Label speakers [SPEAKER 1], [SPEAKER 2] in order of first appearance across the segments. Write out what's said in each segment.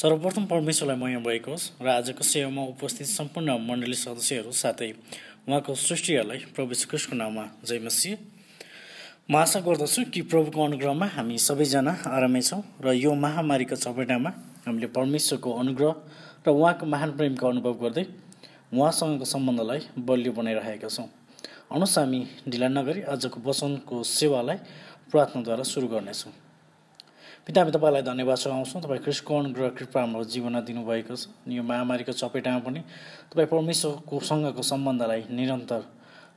[SPEAKER 1] सर्वप्रथम परमेश्वरलाई मया भएको होस् र आजको सेवामा उपस्थित सम्पूर्ण मण्डली सदस्यहरू साथै उहाँको सृष्टिहरूलाई प्रभु श्रीकृष्णको नाममा जय मसी म आशा गर्दछु कि प्रभुको अनुग्रहमा हामी सबैजना आरामै छौँ र यो महामारीको चपेटामा हामीले परमेश्वरको अनुग्रह र उहाँको महान प्रेमको अनुभव गर्दै उहाँसँगको सम्बन्धलाई बलियो बनाइरहेका छौँ। आउनुहोस् हामी ढिला नगरी आजको वचनको सेवालाई प्रार्थनाद्वारा सुरु गर्नेछौँ। पिता हामी तपाईँलाई धन्यवाद चढाउँछौँ तपाईँ ख्रिस्टको अनुग्रह कृपा हाम्रो जीवनमा दिनुभएको छ यो महामारीको चपेटामा पनि तपाईँ परमेश्वरको सँगको सम्बन्धलाई निरन्तर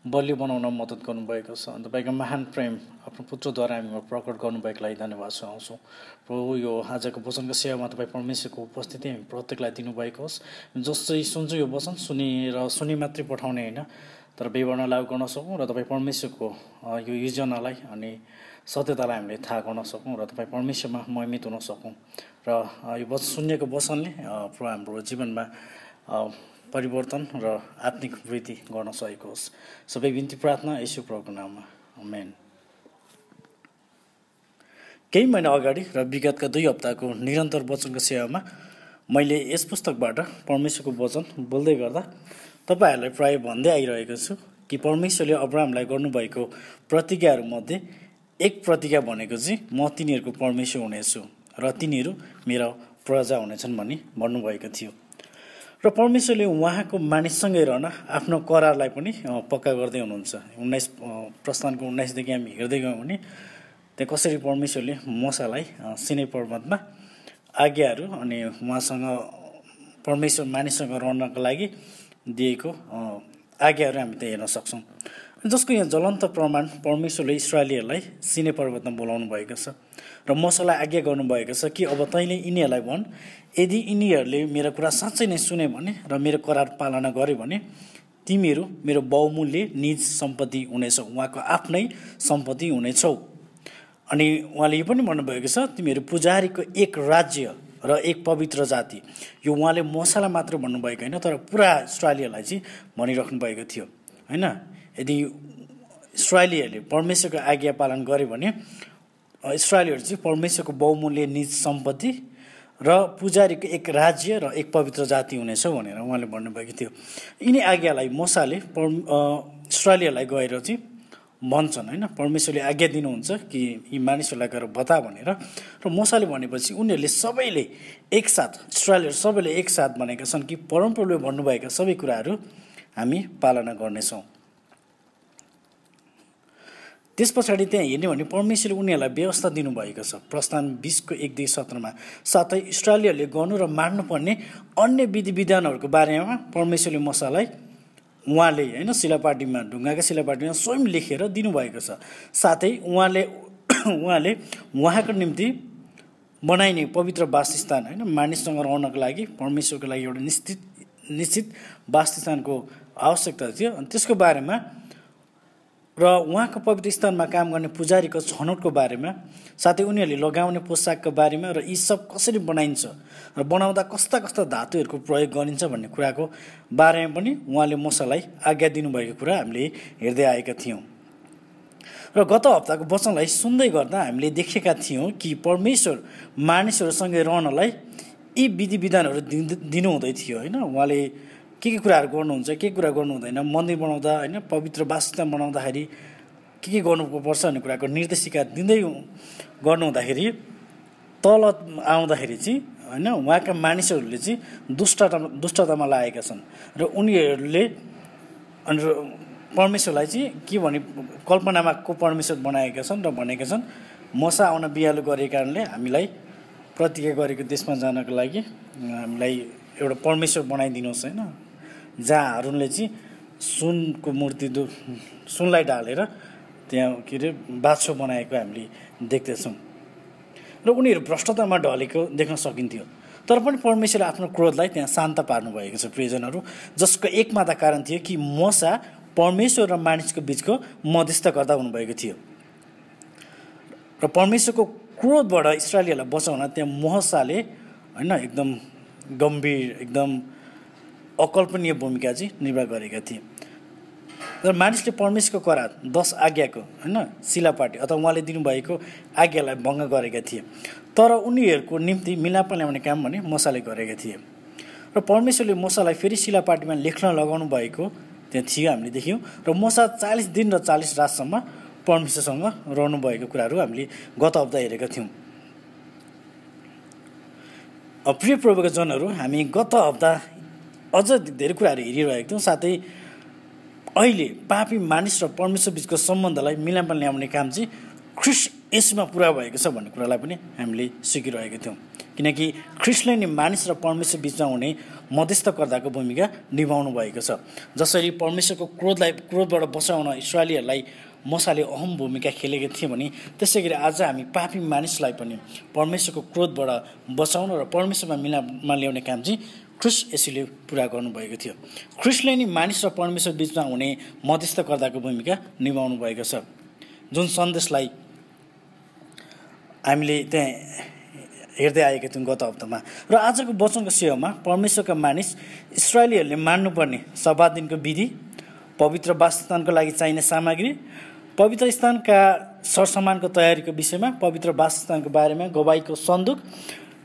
[SPEAKER 1] बलियो बनाउन मद्दत गर्नुभएको छ। तपाईँको महान प्रेम आफ्नो पुत्रद्वारा हामीमा प्रकट गर्नुभएको लागि धन्यवाद चढाउँछौँ प्रभु यो आजको वचनको सेवामा तपाईँ परमेश्वरको उपस्थिति हामी प्रत्येकलाई दिनुभएको होस्। जसै सुन्छौँ यो वचन सुनेर सुनि मात्रै पठाउने होइन तर विवरण लागु गर्न सकौँ र तपाईँ परमेश्वरको यो योजनालाई अनि सत्यतालाई हामीले थाहा गर्न सकौँ र तपाईँ परमेश्वरमा महिमित हुन सकौँ। र यो वचन सुन्नेको वचनले हाम्रो जीवनमा परिवर्तन र आत्मिक वृद्धि गर्न सकेको होस्। सबै बिन्ती प्रार्थना यसो प्रभुको नाममा। मेन केही महिना अगाडि र विगतका दुई हप्ताको निरन्तर वचनको सेवामा मैले यस पुस्तकबाट परमेश्वरको वचन बोल्दै गर्दा तपाईँहरूलाई प्राय भन्दै आइरहेको छु कि परमेश्वरले अब्राहमलाई गर्नुभएको प्रतिज्ञाहरूमध्ये एक प्रतिज्ञा भनेको चाहिँ म तिनीहरूको परमेश्वर हुनेछु र तिनीहरू मेरा प्रजा हुनेछन् भनी भन्नुभएको थियो। र परमेश्वरले उहाँको मानिससँगै रहन आफ्नो करारलाई पनि पक्का गर्दै हुनुहुन्छ। उन्नाइस प्रस्थानको उन्नाइसदेखि हामी हेर्दै गयौँ भने त्यहाँ कसरी परमेश्वरले मसालाई सिनै पर्वतमा आज्ञाहरू अनि उहाँसँग परमेश्वर मानिससँग रहनको लागि दिएको आज्ञाहरू हामी त्यहाँ हेर्न सक्छौँ। जसको यहाँ ज्वलन्त प्रमाण परमेश्वरले इसरायलीहरूलाई सिने पर्वतमा बोलाउनु भएको छ र मसलाई आज्ञा गर्नुभएको छ कि अब तैँले यिनीहरूलाई भन् यदि यिनीहरूले मेरो कुरा साँच्चै नै सुने भने र मेरो करार पालना गऱ्यो भने तिमीहरू मेरो बहुमूल्य निज सम्पत्ति हुनेछौ उहाँको आफ्नै सम्पत्ति हुनेछौ। अनि उहाँले यो पनि भन्नुभएको छ तिमीहरू पुजारीको एक राज्य र एक पवित्र जाति। यो उहाँले मसाला मात्र भन्नुभएको होइन तर पुरा इस्रायलीहरूलाई चाहिँ भनिराख्नु भएको थियो होइन? यदि इस्रायलीहरूले परमेश्वरको आज्ञा पालन गर्यो भने इस्रायलीहरू चाहिँ परमेश्वरको बहुमूल्य निज सम्पत्ति र पुजारीको एक राज्य र एक पवित्र जाति हुनेछ भनेर उहाँले भन्नुभएको थियो। यिनी आज्ञालाई मोसाले पर इस्रायलीहरूलाई गएर चाहिँ भन्छन् होइन? परमेश्वरले आज्ञा दिनुहुन्छ कि यी मानिसहरूलाई गएर बता भनेर। र मोसाले भनेपछि उनीहरूले सबैले एकसाथ इस्रायलहरू सबैले एकसाथ भनेका छन् कि परमप्रभुले भन्नुभएका सबै कुराहरू हामी पालना गर्नेछौँ। त्यस पछाडि त्यहाँ हेर्ने भने परमेश्वरले उनीहरूलाई व्यवस्था दिनुभएको छ। प्रस्थान बिसको एकदेखि सत्रमा। साथै इस्रायलीहरूले गर्नु र मान्नुपर्ने अन्य विधि विधानहरूको बारेमा परमेश्वरले मसालाई उहाँले होइन शिलापाटीमा ढुङ्गाका शिलापाटीमा स्वयं लेखेर दिनुभएको छ। साथै उहाँले उहाँले उहाँको निम्ति बनाइने पवित्र वासस्थान होइन मानिससँग रहनको लागि परमेश्वरको लागि एउटा निश्चित निश्चित वासस्थानको आवश्यकता थियो। अनि त्यसको बारेमा र उहाँको पवित्र स्थानमा काम गर्ने पुजारीको छनौटको बारेमा साथै उनीहरूले लगाउने पोसाकको बारेमा र यी सब कसरी बनाइन्छ र बनाउँदा कस्ता कस्ता धातुहरूको प्रयोग गरिन्छ भन्ने कुराको बारेमा पनि उहाँले मसालाई आज्ञा दिनुभएको कुरा हामीले हेर्दै आएका थियौँ। र गत हप्ताको वचनलाई सुन्दै गर्दा हामीले देखेका थियौँ कि परमेश्वर मानिसहरूसँगै रहनलाई यी विधि विधानहरू दिनुहुँदै थियो होइन? उहाँले के के कुराहरू गर्नुहुन्छ के कुरा गर्नु हुँदैन मन्दिर बनाउँदा होइन पवित्र वासस्थान बनाउँदाखेरि के के गर्नुपर्छ भन्ने कुराको निर्देशिका दिँदै गर्नु हुँदाखेरि तल आउँदाखेरि चाहिँ होइन उहाँका मानिसहरूले चाहिँ दुष्टता दुष्टतामा लागेका छन् र उनीहरूले अनि परमेश्वरलाई चाहिँ के भने कल्पनामा को परमेश्वर बनाएका छन् र भनेका छन् मसा आउन बिहालो गरेको कारणले हामीलाई प्रतिज्ञा गरेको देशमा जानको लागि हामीलाई एउटा परमेश्वर बनाइदिनुहोस् होइन। जहाँ हारुनले चाहिँ सुनको मूर्ति दु सुनलाई ढालेर त्यहाँ के अरे बाछो बनाएको हामीले देख्दछौँ। र उनीहरू भ्रष्टतामा ढलेको देख्न सकिन्थ्यो। तर पनि परमेश्वरले आफ्नो क्रोधलाई त्यहाँ शान्त पार्नु भएको छ प्रियजनहरू। जसको एक मात्र कारण थियो कि मसा परमेश्वर र मानिसको बिचको मध्यस्थकर्ता हुनुभएको थियो। र परमेश्वरको क्रोधबाट इसरायलीहरूलाई बचाउन त्यहाँ मोहसाले होइन एकदम गम्भीर एकदम अकल्पनीय भूमिका चाहिँ निर्वाह गरेका थिए। र मानिसले परमेश्वरको करार दस आज्ञाको होइन शिलापाटी अथवा उहाँले दिनुभएको आज्ञालाई भङ्ग गरेका थिए। तर उनीहरूको निम्ति मिलाप ल्याउने काम भने मसाले गरेका थिए। र परमेश्वरले मसालाई फेरि शिलापाटीमा लेख्न लगाउनु भएको त्यहाँ थियो हामीले देख्यौँ। र मसा चालिस दिन र चालिस रातसम्म परमेश्वरसँग रहनु भएको कुराहरू हामीले गत हप्ता हेरेका थियौँ। प्रिय प्रभुका जनहरू हामी गत हप्ता अझ धेरै कुराहरू हेरिरहेको थियौँ साथै अहिले पापी मानिस र परमेश्वर बिचको सम्बन्धलाई मिलापन ल्याउने काम चाहिँ ख्रिस यसमा पुरा भएको छ भन्ने कुरालाई पनि हामीले सिकिरहेका थियौँ। किनकि ख्रिस्टले नै मानिस र परमेश्वर बिचमा हुने मध्यस्थकर्ताको भूमिका निभाउनु भएको छ। जसरी परमेश्वरको क्रोधलाई क्रोधबाट बचाउन इसरायलीहरूलाई मसाले अहम भूमिका खेलेका थिए भने त्यसै गरी आज हामी पापी मानिसलाई पनि परमेश्वरको क्रोधबाट बचाउन र परमेश्वरमा मिलापमा ल्याउने काम चाहिँ ख्रिस यसैले पुरा गर्नुभएको थियो। ख्रिसले नै मानिस र परमेश्वर बिचमा हुने मध्यस्थकर्ताको भूमिका निभाउनु भएको छ। जुन सन्देशलाई हामीले त्यहाँ हेर्दै आएका थियौँ गत हप्तामा। र आजको वचनको सेवामा परमेश्वरका मानिस इसरायलीहरूले मान्नुपर्ने सभा दिनको विधि पवित्र वासस्थानको लागि चाहिने सामग्री पवित्र स्थानका सरसामानको तयारीको विषयमा पवित्र वासस्थानको बारेमा गवाईको सन्दुक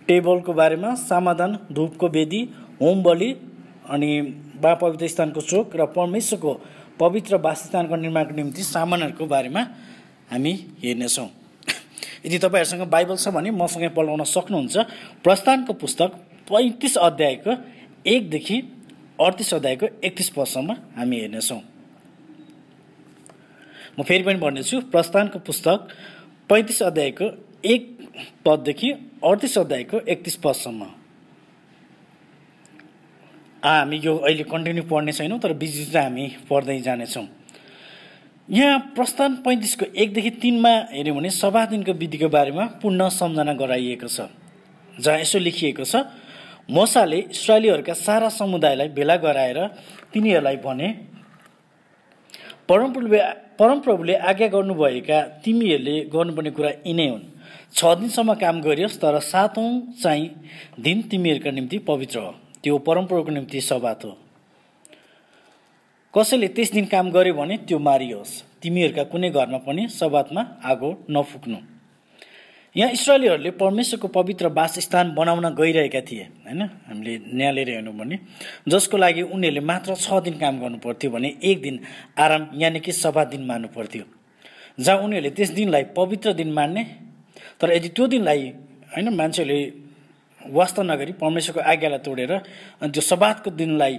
[SPEAKER 1] टेबलको बारेमा समाधान धुपको वेदी होम बलि अनि बा पवित्र स्थानको चोक र परमेश्वरको पवित्र वासस्थानको निर्माणको निम्ति सामानहरूको बारेमा हामी हेर्नेछौँ। यदि तपाईँहरूसँग बाइबल छ भने मसँगै पढाउन सक्नुहुन्छ। प्रस्थानको पुस्तक पैँतिस अध्यायको एकदेखि अडतिस अध्यायको एकतिस पदसम्म हामी हेर्नेछौँ। म फेरि पनि भन्नेछु प्रस्थानको पुस्तक पैँतिस अध्यायको एक पददेखि अडतिस अध्यायको एकतिस पदसम्म हामी यो अहिले कन्टिन्यू पढ्ने छैनौँ तर बिच बिचमा हामी पढ्दै जानेछौँ। यहाँ प्रस्थान पैँतिसको एकदेखि तिनमा हेऱ्यौँ भने सभा दिनको विधिको बारेमा पुनः सम्झना गराइएको छ। जहाँ यसो लेखिएको छ मोसाले इसरायलीहरूका सारा समुदायलाई भेला गराएर तिनीहरूलाई भने परमप्रभुले परमप्रभुले आज्ञा गर्नुभएका तिमीहरूले गर्नुपर्ने कुरा यिनै हुन्। छ दिनसम्म काम गरियोस् तर सातौँ चाहिँ दिन तिमीहरूका निम्ति पवित्र हो। त्यो परमप्रभुको निम्ति सभात हो कसैले त्यस दिन काम गर्यो भने त्यो मारियोस्। तिमीहरूका कुनै घरमा पनि सबातमा आगो नफुक्नु। यहाँ इसरायलीहरूले परमेश्वरको पवित्र वासस्थान बनाउन गइरहेका थिए होइन? हामीले न्यायालय हेर्नु भने जसको लागि उनीहरूले मात्र छ दिन काम गर्नु पर्थ्यो भने एक दिन आराम यानि कि सभा दिन मान्नु पर्थ्यो जहाँ उनीहरूले त्यस दिनलाई पवित्र दिन मान्ने तर यदि त्यो दिनलाई होइन मान्छेहरूले वास्ता नगरी परमेश्वरको आज्ञालाई तोडेर अनि त्यो सबातको दिनलाई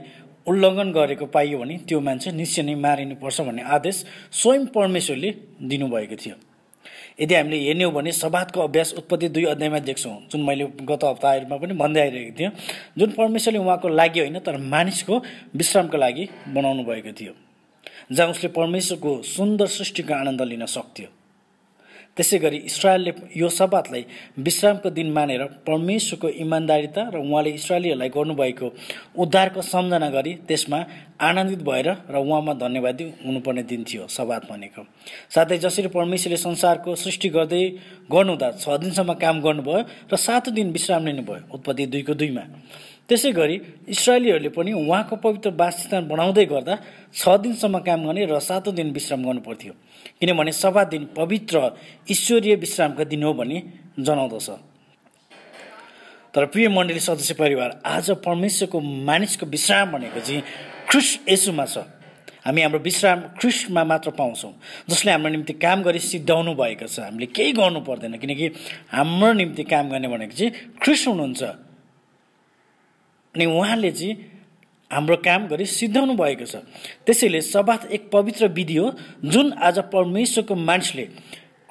[SPEAKER 1] उल्लङ्घन गरेको पाइयो भने त्यो मान्छे निश्चय नै मारिनुपर्छ भन्ने आदेश स्वयं परमेश्वरले दिनुभएको थियो। यदि हामीले हेर्ने भने सभातको अभ्यास उत्पत्ति दुई अध्यायमा देख्छौँ जुन मैले गत हप्ताहरूमा पनि भन्दै आइरहेको थिएँ जुन परमेश्वरले उहाँको लागि होइन तर मानिसको विश्रामको लागि बनाउनु भएको थियो। जहाँ उसले परमेश्वरको सुन्दर सृष्टिको आनन्द लिन सक्थ्यो। त्यसै गरी इसरायलले यो सबातलाई विश्रामको दिन मानेर परमेश्वरको इमान्दारिता र उहाँले इसरायलीहरूलाई गर्नुभएको उद्धारको सम्झना गरी त्यसमा आनन्दित भएर र उहाँमा धन्यवादी हुनुपर्ने दिन थियो सबात भनेको। साथै जसरी परमेश्वरले संसारको सृष्टि गर्दै गर्नुहुँदा छ दिनसम्म काम गर्नुभयो र सात दिन विश्राम लिनुभयो। उत्पत्ति दुईको दुईमा। त्यसै गरी इसरायलीहरूले पनि उहाँको पवित्र वासस्थान बनाउँदै गर्दा छ दिनसम्म काम गर्ने र सातौँ दिन विश्राम गर्नु पर्थ्यो किनभने सभा दिन पवित्र ईश्वरीय विश्रामका दिन हो भनी जनाउँदछ। तर प्रिय मण्डली सदस्य परिवार आज परमेश्वरको मानिसको विश्राम भनेको चाहिँ ख्रिस यसुमा छ। हामी हाम्रो विश्राम ख्रिस्टमा मात्र पाउँछौँ। जसले हाम्रो निम्ति काम गरी सिद्धाउनु भएको छ। हामीले केही गर्नु पर्दैन। किनकि हाम्रो निम्ति काम गर्ने भनेको चाहिँ ख्रिस्ट हुनुहुन्छ। अनि उहाँले चाहिँ हाम्रो काम गरी सिद्धाउनु भएको छ। त्यसैले सबात एक पवित्र विधि हो जुन आज परमेश्वरको मानिसले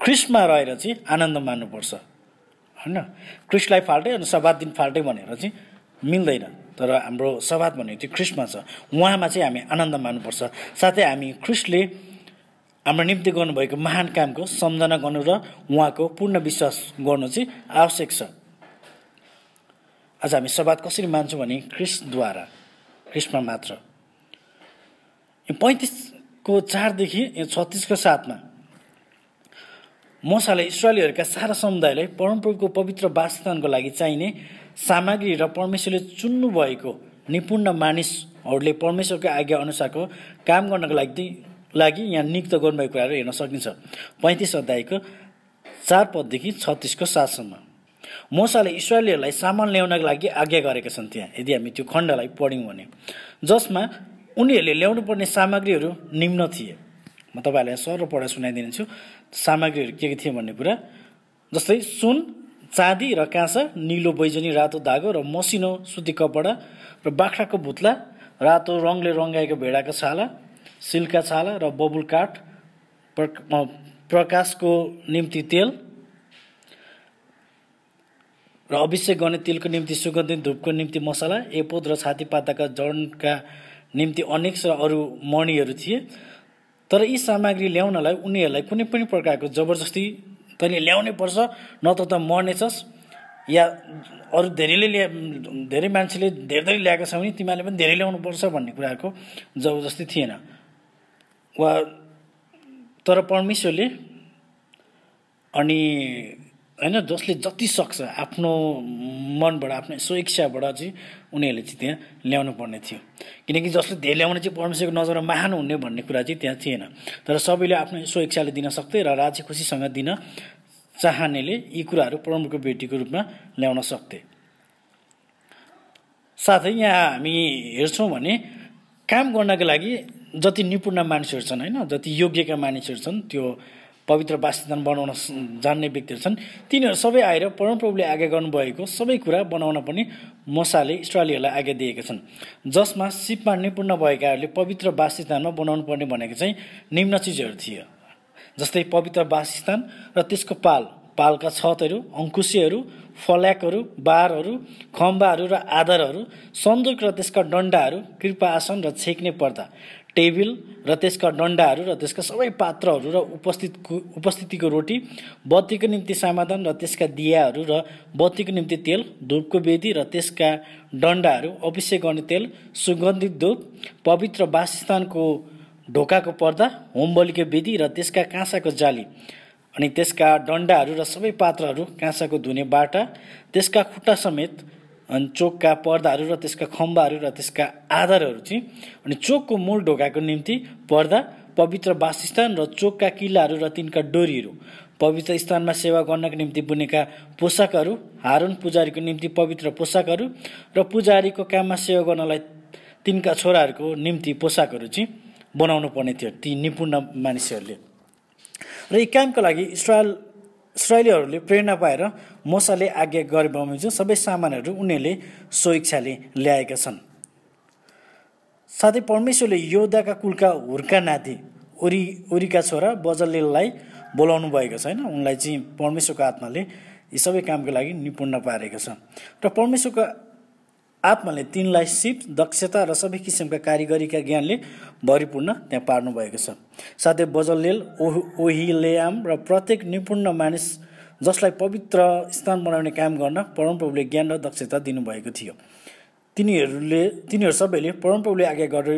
[SPEAKER 1] ख्रिस्टमा रहेर चाहिँ आनन्द मान्नुपर्छ। होइन? ख्रिस्टलाई फाल्टै अनि सबात दिन फाल्टै भनेर चाहिँ मिल्दैन। तर हाम्रो सबात भनेको चाहिँ ख्रिस्टमा छ। उहाँमा चाहिँ हामी आनन्द मान्नुपर्छ। साथै हामी ख्रिस्टले हाम्रो निम्ति गर्नुभएको महान कामको सम्झना गर्नु र उहाँको पूर्ण विश्वास गर्नु चाहिँ आवश्यक छ। आज हामी सबाद कसरी मान्छौँ भने ख्रिस्टद्वारा ख्रिस्टमा मात्र। पैँतिसको चारदेखि छत्तिसको साथमा मसाले इसरायलीहरूका सारा समुदायलाई परमप्रभुको पवित्र वासस्थानको लागि चाहिने सामग्री र परमेश्वरले चुन्नु भएको निपुण मानिसहरूले परमेश्वरको आज्ञा अनुसारको काम गर्नको लागि लागि यहाँ नियुक्त गर्नुभएको कुराहरू हेर्न सकिन्छ। पैँतिस अध्यायको चार पददेखि छत्तिसको सातसम्म। मोसाले इस्रायलीहरूलाई सामान ल्याउनका लागि आज्ञा गरेका छन् त्यहाँ। यदि हामी त्यो खण्डलाई पढ्यौँ भने। जसमा उनीहरूले ल्याउनु पर्ने सामग्रीहरू निम्न थिए। म तपाईँहरूलाई सर पढाइ सुनाइदिनेछु। सामग्रीहरू के के थिए भन्ने कुरा। जस्तै सुन चाँदी र काँसा निलो बैजनी रातो धागो र मसिनो सुती कपडा र बाख्राको भुत्ला रातो रङले रङ्गाएको भेडाको छाला सिल्का छाला र बबुल काठ प्रकाशको निम्ति तेल र अभिषेक गर्ने तेलको निम्ति सुगन्धित धुपको निम्ति मसला एपोद र छातीपाताका जडका निम्ति अनेक र अरू मणिहरू थिए। तर यी सामग्री ल्याउनलाई उनीहरूलाई कुनै पनि प्रकारको जबरजस्ती तैँले ल्याउनै पर्छ नत्र त मर्नेछस् या अरू धेरैले ल्या धेरै मान्छेले धेरै धेरै ल्याएको छ भने तिमीहरूले पनि धेरै ल्याउनु पर्छ भन्ने कुराहरूको जबरजस्ती थिएन। वा तर परमेश्वरले अनि होइन जसले जति सक्छ आफ्नो मनबाट आफ्नो स्वेच्छाबाट चाहिँ उनीहरूले चाहिँ त्यहाँ ल्याउनु पर्ने थियो। किनकि जसले धेरै ल्याउने चाहिँ परमेश्वरको नजरमा महान हुने भन्ने कुरा चाहिँ त्यहाँ थिएन। तर सबैले आफ्नो स्वेच्छाले दिन सक्थे र राज्य खुसीसँग दिन चाहनेले यी कुराहरू प्रमुखको बेटीको रूपमा ल्याउन सक्थे। साथै यहाँ हामी हेर्छौँ भने काम गर्नको लागि जति निपुण मानिसहरू छन् होइन जति योग्यका मानिसहरू छन् त्यो पवित्र वासस्थान बनाउन जान्ने व्यक्तिहरू छन्। तिनीहरू सबै आएर परमप्रभुले आज्ञा गर्नुभएको सबै कुरा बनाउन पनि मसाले इस्ट्रालीहरूलाई आज्ञा दिएका छन्। जसमा सिपमा निपुण भएकाहरूले पवित्र वासस्थानमा बनाउनु पर्ने भनेको चाहिँ निम्न चिजहरू थियो। जस्तै पवित्र वासस्थान र त्यसको पाल पालका छतहरू अङ्कुशीहरू फल्याकहरू बारहरू खम्बाहरू र आधारहरू सन्दुक र त्यसका डन्डाहरू कृपा आसन र छेक्ने पर्दा। टेबिल र त्यसका डन्डाहरू र त्यसका सबै पात्रहरू र उपस्थितको उपस्थितिको रोटी बत्तीको निम्ति समाधान र त्यसका दियाहरू र बत्तीको निम्ति तेल धुपको वेदी र त्यसका डन्डाहरू अभिषेक गर्ने तेल सुगन्धित धुप पवित्र वासस्थानको ढोकाको पर्दा होमबलीको वेदी र त्यसका काँसाको जाली अनि त्यसका डन्डाहरू र सबै पात्रहरू काँसाको धुने बाटा त्यसका खुट्टा समेत अनि चोकका पर्दाहरू र त्यसका खम्बाहरू र त्यसका आधारहरू चाहिँ अनि चोकको मूल ढोकाको निम्ति पर्दा पवित्र वासस्थान र चोकका किल्लाहरू र तिनका डोरीहरू। पवित्र स्थानमा सेवा गर्नको निम्ति बुनेका पोसाकहरू हारुन पुजारीको निम्ति पवित्र पोसाकहरू र पुजारीको काममा सेवा गर्नलाई तिनका छोराहरूको निम्ति पोसाकहरू चाहिँ बनाउनु पर्ने थियो ती निपुण मानिसहरूले। र यी कामको लागि इसरायल इसरायलीहरूले प्रेरणा पाएर मोसाले आज्ञा गरे बमोजिम सबै सामानहरू उनीहरूले स्वेच्छाले ल्याएका छन्। साथै परमेश्वरले योदाका कुलका हुर्का नाति ओरी ओरीका छोरा बजलेललाई बोलाउनु भएको छ होइन? उनलाई चाहिँ परमेश्वरको आत्माले यी सबै कामको लागि निपुण पारेको छ र परमेश्वरको आत्माले तिनलाई सिप दक्षता र सबै किसिमका कारिगरीका ज्ञानले भरिपूर्ण त्यहाँ पार्नु भएको छ। साथै बजलेल ओह ओहिलेयाम र प्रत्येक निपुण मानिस जसलाई पवित्र स्थान बनाउने काम गर्न परमप्रभुले ज्ञान र दक्षता दिनुभएको थियो। तिनीहरूले तिनीहरू सबैले परमप्रभुले आज्ञा गरे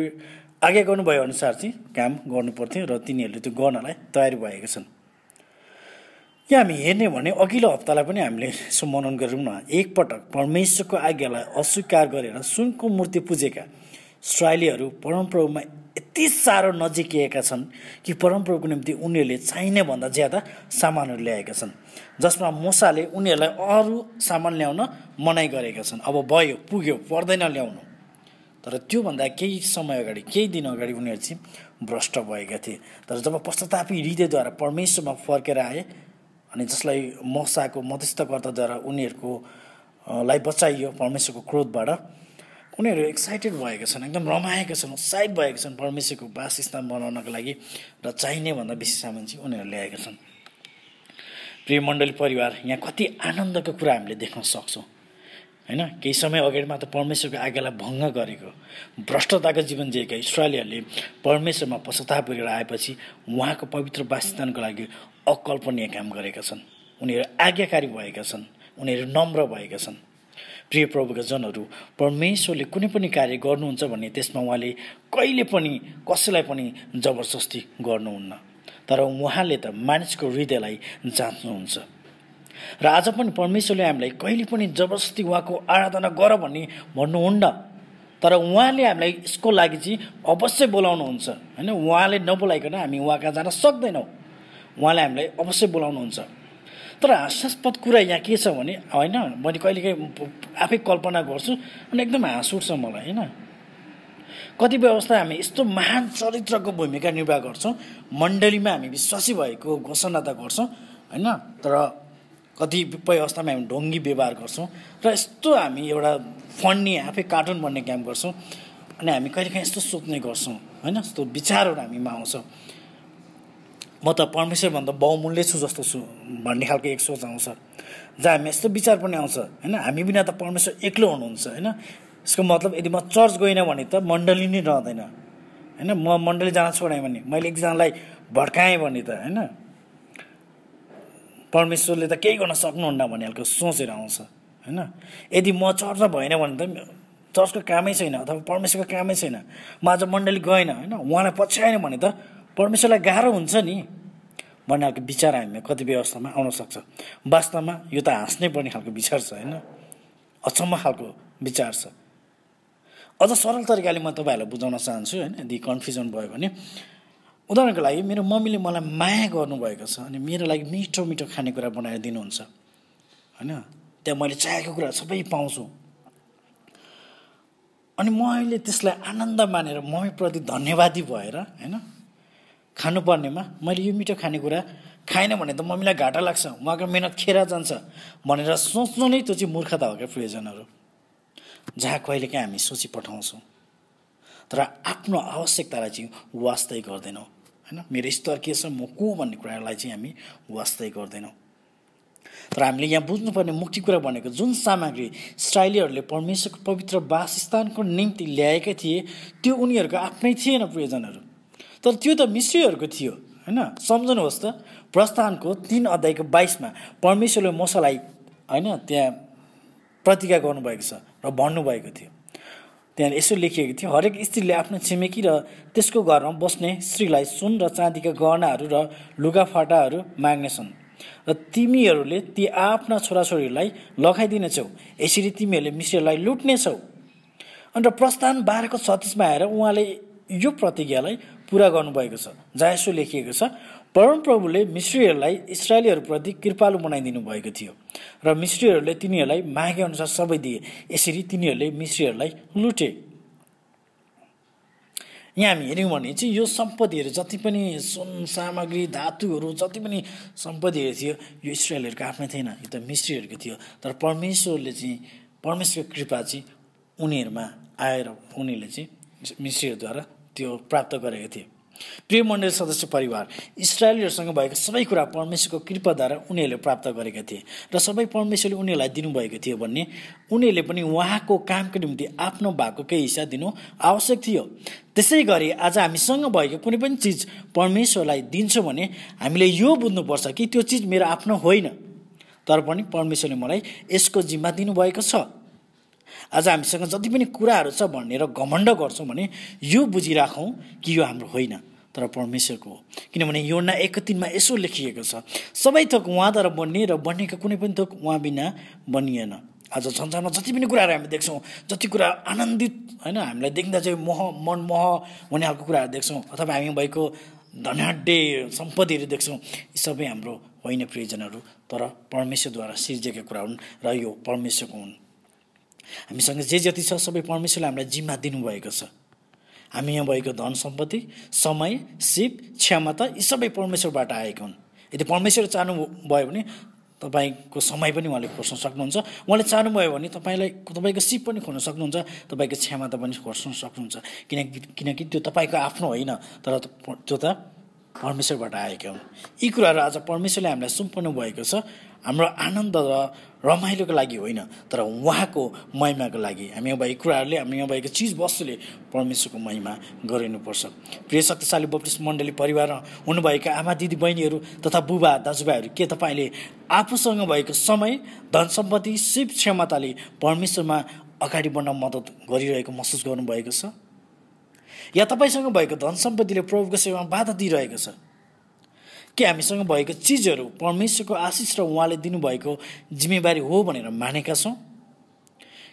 [SPEAKER 1] आज्ञा गर्नुभयो अनुसार चाहिँ काम गर्नु पर्थ्यो र तिनीहरूले त्यो गर्नलाई तयारी भएका छन्। यहाँ हामी हेर्ने भने अघिल्लो हप्तालाई पनि हामीले मनन गरौँ न। एकपटक परमेश्वरको आज्ञालाई अस्वीकार गरेर सुनको मूर्ति पुजेका श्राइलीहरू परमप्रभुमा यति साह्रो नजिकिएका छन् कि परमप्रभुको निम्ति उनीहरूले चाहिने भन्दा ज्यादा सामानहरू ल्याएका छन् जसमा मुसाले उनीहरूलाई अरू सामान ल्याउन मनाइ गरेका छन्। अब भयो पुग्यो पर्दैन ल्याउनु। तर त्योभन्दा केही समय अगाडि केही दिन अगाडि उनीहरू चाहिँ भ्रष्ट भएका थिए। तर जब पश्चातापी हृदयद्वारा परमेश्वरमा फर्केर आए अनि जसलाई मसाको मध्यस्थकर्ताद्वारा उनीहरूको लाई बचाइयो परमेश्वरको क्रोधबाट उनीहरू एक्साइटेड भएका छन् एकदम रमाएका छन् उत्साहित भएका छन् परमेश्वरको वासस्थान बनाउनको लागि र चाहिने भन्दा बेसी सामान चाहिँ उनीहरू ल्याएका छन्। प्रिय मण्डली परिवार यहाँ कति आनन्दको कुरा हामीले देख्न सक्छौँ होइन? केही समय अगाडि मात्र परमेश्वरको आज्ञालाई भङ्ग गरेको भ्रष्टताको जीवन जिएका इस्रायलीहरूले परमेश्वरमा पश्चाताप गरेर आएपछि उहाँको पवित्र वासस्थानको लागि अकल्पनीय काम गरेका छन्। उनीहरू आज्ञाकारी भएका छन्। उनीहरू नम्र भएका छन्। प्रिय प्रभुका जनहरू परमेश्वरले कुनै पनि कार्य गर्नुहुन्छ भने त्यसमा उहाँले कहिले पनि कसैलाई पनि जबरजस्ती गर्नुहुन्न। तर उहाँले त मानिसको हृदयलाई जाँच्नुहुन्छ। र आज पनि परमेश्वरले हामीलाई कहिले पनि जबरजस्ती उहाँको आराधना गर भन्ने भन्नुहुन्न। तर उहाँले हामीलाई यसको लागि चाहिँ अवश्य बोलाउनुहुन्छ। होइन उहाँले नबोलाइकन हामी उहाँ कहाँ जान सक्दैनौँ। उहाँले हामीलाई अवश्य बोलाउनुहुन्छ। तर हास्यास्पद कुरा यहाँ के छ भने होइन मैले कहिलेकाहीँ आफै कल्पना गर्छु अनि एकदम हाँस उठ्छ मलाई होइन। कतिपय अवस्था हामी यस्तो महान चरित्रको भूमिका निर्वाह गर्छौँ मण्डलीमा हामी विश्वासी भएको घोषणा त गर्छौँ होइन। तर कतिपय अवस्थामा हामी ढोङ्गी व्यवहार गर्छौँ र यस्तो हामी एउटा फन्नी आफै कार्टुन बन्ने काम गर्छौँ अनि हामी कहिलेकाहीँ यस्तो सोच्ने गर्छौँ होइन। यस्तो विचारहरू हामीमा आउँछ। म त परमेश्वरभन्दा बहुमूल्य छु जस्तो छु भन्ने खालको एक सोच आउँछ। जहाँ हामी यस्तो विचार पनि आउँछ होइन? हामी बिना त परमेश्वर एक्लो हुनुहुन्छ होइन? यसको मतलब यदि म चर्च गइनँ भने त मण्डली नै रहँदैन होइन? म मण्डली जान छोडेँ भने मैले एकजनालाई भड्काएँ भने त होइन? परमेश्वरले त केही गर्न सक्नुहुन्न भन्ने खालको सोचेर आउँछ होइन? यदि म चर्चमा भएन भने त चर्चको कामै छैन अथवा परमेश्वरको कामै छैन म आज मण्डली गएन होइन? उहाँलाई पछ्याएन भने त परमेश्वरलाई गाह्रो हुन्छ नि भन्ने खालको विचार हामीमा कति व्यवस्थामा आउन सक्छ। वास्तवमा यो त हाँस्नै पर्ने खालको विचार छ होइन? अचम्म खालको विचार छ। अझ सरल तरिकाले म तपाईँहरूलाई बुझाउन चाहन्छु होइन? यदि कन्फ्युजन भयो भने। उदाहरणको लागि मेरो मम्मीले मलाई माया गर्नुभएको छ अनि मेरो लागि मिठो मिठो खानेकुरा बनाएर दिनुहुन्छ होइन? त्यहाँ मैले चाहेको कुरा सबै पाउँछु। अनि म अहिले त्यसलाई आनन्द मानेर मम्मीप्रति धन्यवादी भएर होइन? खानुपर्नेमा मैले यो मिठो खानेकुरा खाएन भने त मम्मीलाई घाटा लाग्छ उहाँको मिहिनेत खेर जान्छ भनेर सोच्नु नै त्यो चाहिँ मूर्खता हो क्या प्रियजनहरू। जहाँ कहिलेकाहीँ हामी सोची पठाउँछौँ। तर आफ्नो आवश्यकतालाई चाहिँ वास्तै गर्दैनौँ होइन? मेरो स्तर के छ म को भन्ने कुरालाई चाहिँ हामी वास्तै गर्दैनौँ। तर हामीले यहाँ बुझ्नुपर्ने मुख्य कुरा भनेको जुन सामग्री इस्रायलीहरूले परमेश्वरको पवित्र वासस्थानको निम्ति ल्याएका थिए त्यो उनीहरूको आफ्नै थिएन प्रियजनहरू। तर त्यो त मिश्रीहरूको थियो होइन? सम्झनुहोस् त प्रस्थानको तिन अध्यायको बाइसमा परमेश्वरले मसालाई होइन त्यहाँ प्रतिज्ञा गर्नुभएको छ र भन्नुभएको थियो। त्यहाँ यसो लेखिएको थियो हरेक स्त्रीले आफ्नो छिमेकी र त्यसको घरमा बस्ने स्त्रीलाई सुन र चाँदीका गहनाहरू र लुगाफाटाहरू माग्नेछन्। र तिमीहरूले ती आफ्ना छोराछोरीलाई लगाइदिनेछौ यसरी तिमीहरूले मिश्रलाई लुट्नेछौ। अन्त प्रस्थान बाह्रको छत्तिसमा आएर उहाँले यो प्रतिज्ञालाई पुरा गर्नुभएको छ जहाँ यसो लेखिएको छ। परमप्रभुले मिश्रीहरूलाई इजरायलीहरूप्रति कृपालु बनाइदिनु भएको थियो र मिश्रीहरूले तिनीहरूलाई मागे अनुसार सबै दिए। यसरी तिनीहरूले मिश्रीहरूलाई लुटे। यहाँ हामी हेऱ्यौँ भने चाहिँ यो सम्पत्तिहरू जति पनि सुन सामग्री धातुहरू जति पनि सम्पत्तिहरू थियो यो इजरायलहरूको आफ्नै थिएन यो त मिश्रीहरूको थियो। तर परमेश्वरले चाहिँ परमेश्वरको कृपा चाहिँ उनीहरूमा आएर उनीहरूले चाहिँ मिश्रीहरूद्वारा त्यो प्राप्त गरेको थिए। प्रिय मण्डल सदस्य परिवार इजरायलीहरूसँग भएको सबै कुरा परमेश्वरको कृपाद्वारा उनीहरूले प्राप्त गरेका थिए र सबै परमेश्वरले उनीहरूलाई दिनुभएको थियो भन्ने उनीहरूले पनि उहाँको कामको निम्ति आफ्नो भएको केही हिस्सा दिनु आवश्यक थियो। त्यसै गरी आज हामीसँग भएको कुनै पनि चिज परमेश्वरलाई दिन्छौँ भने हामीले यो बुझ्नुपर्छ कि त्यो चिज मेरो आफ्नो होइन। तर पनि परमेश्वरले मलाई यसको जिम्मा दिनुभएको छ। आज हामीसँग जति पनि कुराहरू छ भनेर घमण्ड गर्छौँ भने यो बुझिराखौँ कि यो हाम्रो होइन तर परमेश्वरको हो। किनभने योना एकतिनमा यसो लेखिएको छ सबै थोक उहाँद्वारा बन्ने र बन्नेका कुनै पनि थोक उहाँ बिना बनिएन। आज संसारमा जति पनि कुराहरू हामी देख्छौँ जति कुरा आनन्दित होइन हामीलाई देख्दा चाहिँ मोह मन मोह हुने खालको कुराहरू देख्छौँ अथवा हामी भएको धनाढ्य सम्पत्तिहरू देख्छौँ यी सबै हाम्रो होइन प्रियजनहरू तर परमेश्वरद्वारा सिर्जेका कुरा हुन् र यो परमेश्वरको हुन्। हामीसँग जे जति छ सबै परमेश्वरले हामीलाई जिम्मा दिनुभएको छ। हामी यहाँ भएको धन सम्पत्ति समय सिप क्षमता यी सबै परमेश्वरबाट आएका हुन्। यदि परमेश्वर चाहनुभयो भने तपाईँको समय पनि उहाँले खोज्न सक्नुहुन्छ। उहाँले चाहनुभयो भने तपाईँलाई तपाईँको सिप पनि खोज्न सक्नुहुन्छ तपाईँको क्षमता पनि खोज्न सक्नुहुन्छ। किनकि किनकि त्यो तपाईँको आफ्नो होइन तर त्यो त परमेश्वरबाट आएका हुन्। यी कुराहरू आज परमेश्वरले हामीलाई सुम्पनु भएको छ। हाम्रो आनन्द र रमाइलोको लागि होइन तर उहाँको महिमाको लागि हामी भएको कुराहरूले हामी यहाँ भएको चिज वस्तुले परमेश्वरको महिमा गरिनुपर्छ। प्रिय शक्तिशाली बप्टिस मण्डली परिवारमा हुनुभएका आमा दिदी बहिनीहरू तथा बुबा दाजुभाइहरू के तपाईँले आफूसँग भएको समय धन सम्पत्ति शिव क्षमताले परमेश्वरमा अगाडि बढ्न मद्दत गरिरहेको महसुस गर्नुभएको छ? या तपाईँसँग भएको धन सम्पत्तिले प्रभुको सेवामा बाधा दिइरहेको छ? के हामीसँग भएको चिजहरू परमेश्वरको आशिष र उहाँले दिनुभएको जिम्मेवारी हो भनेर मानेका छौँ?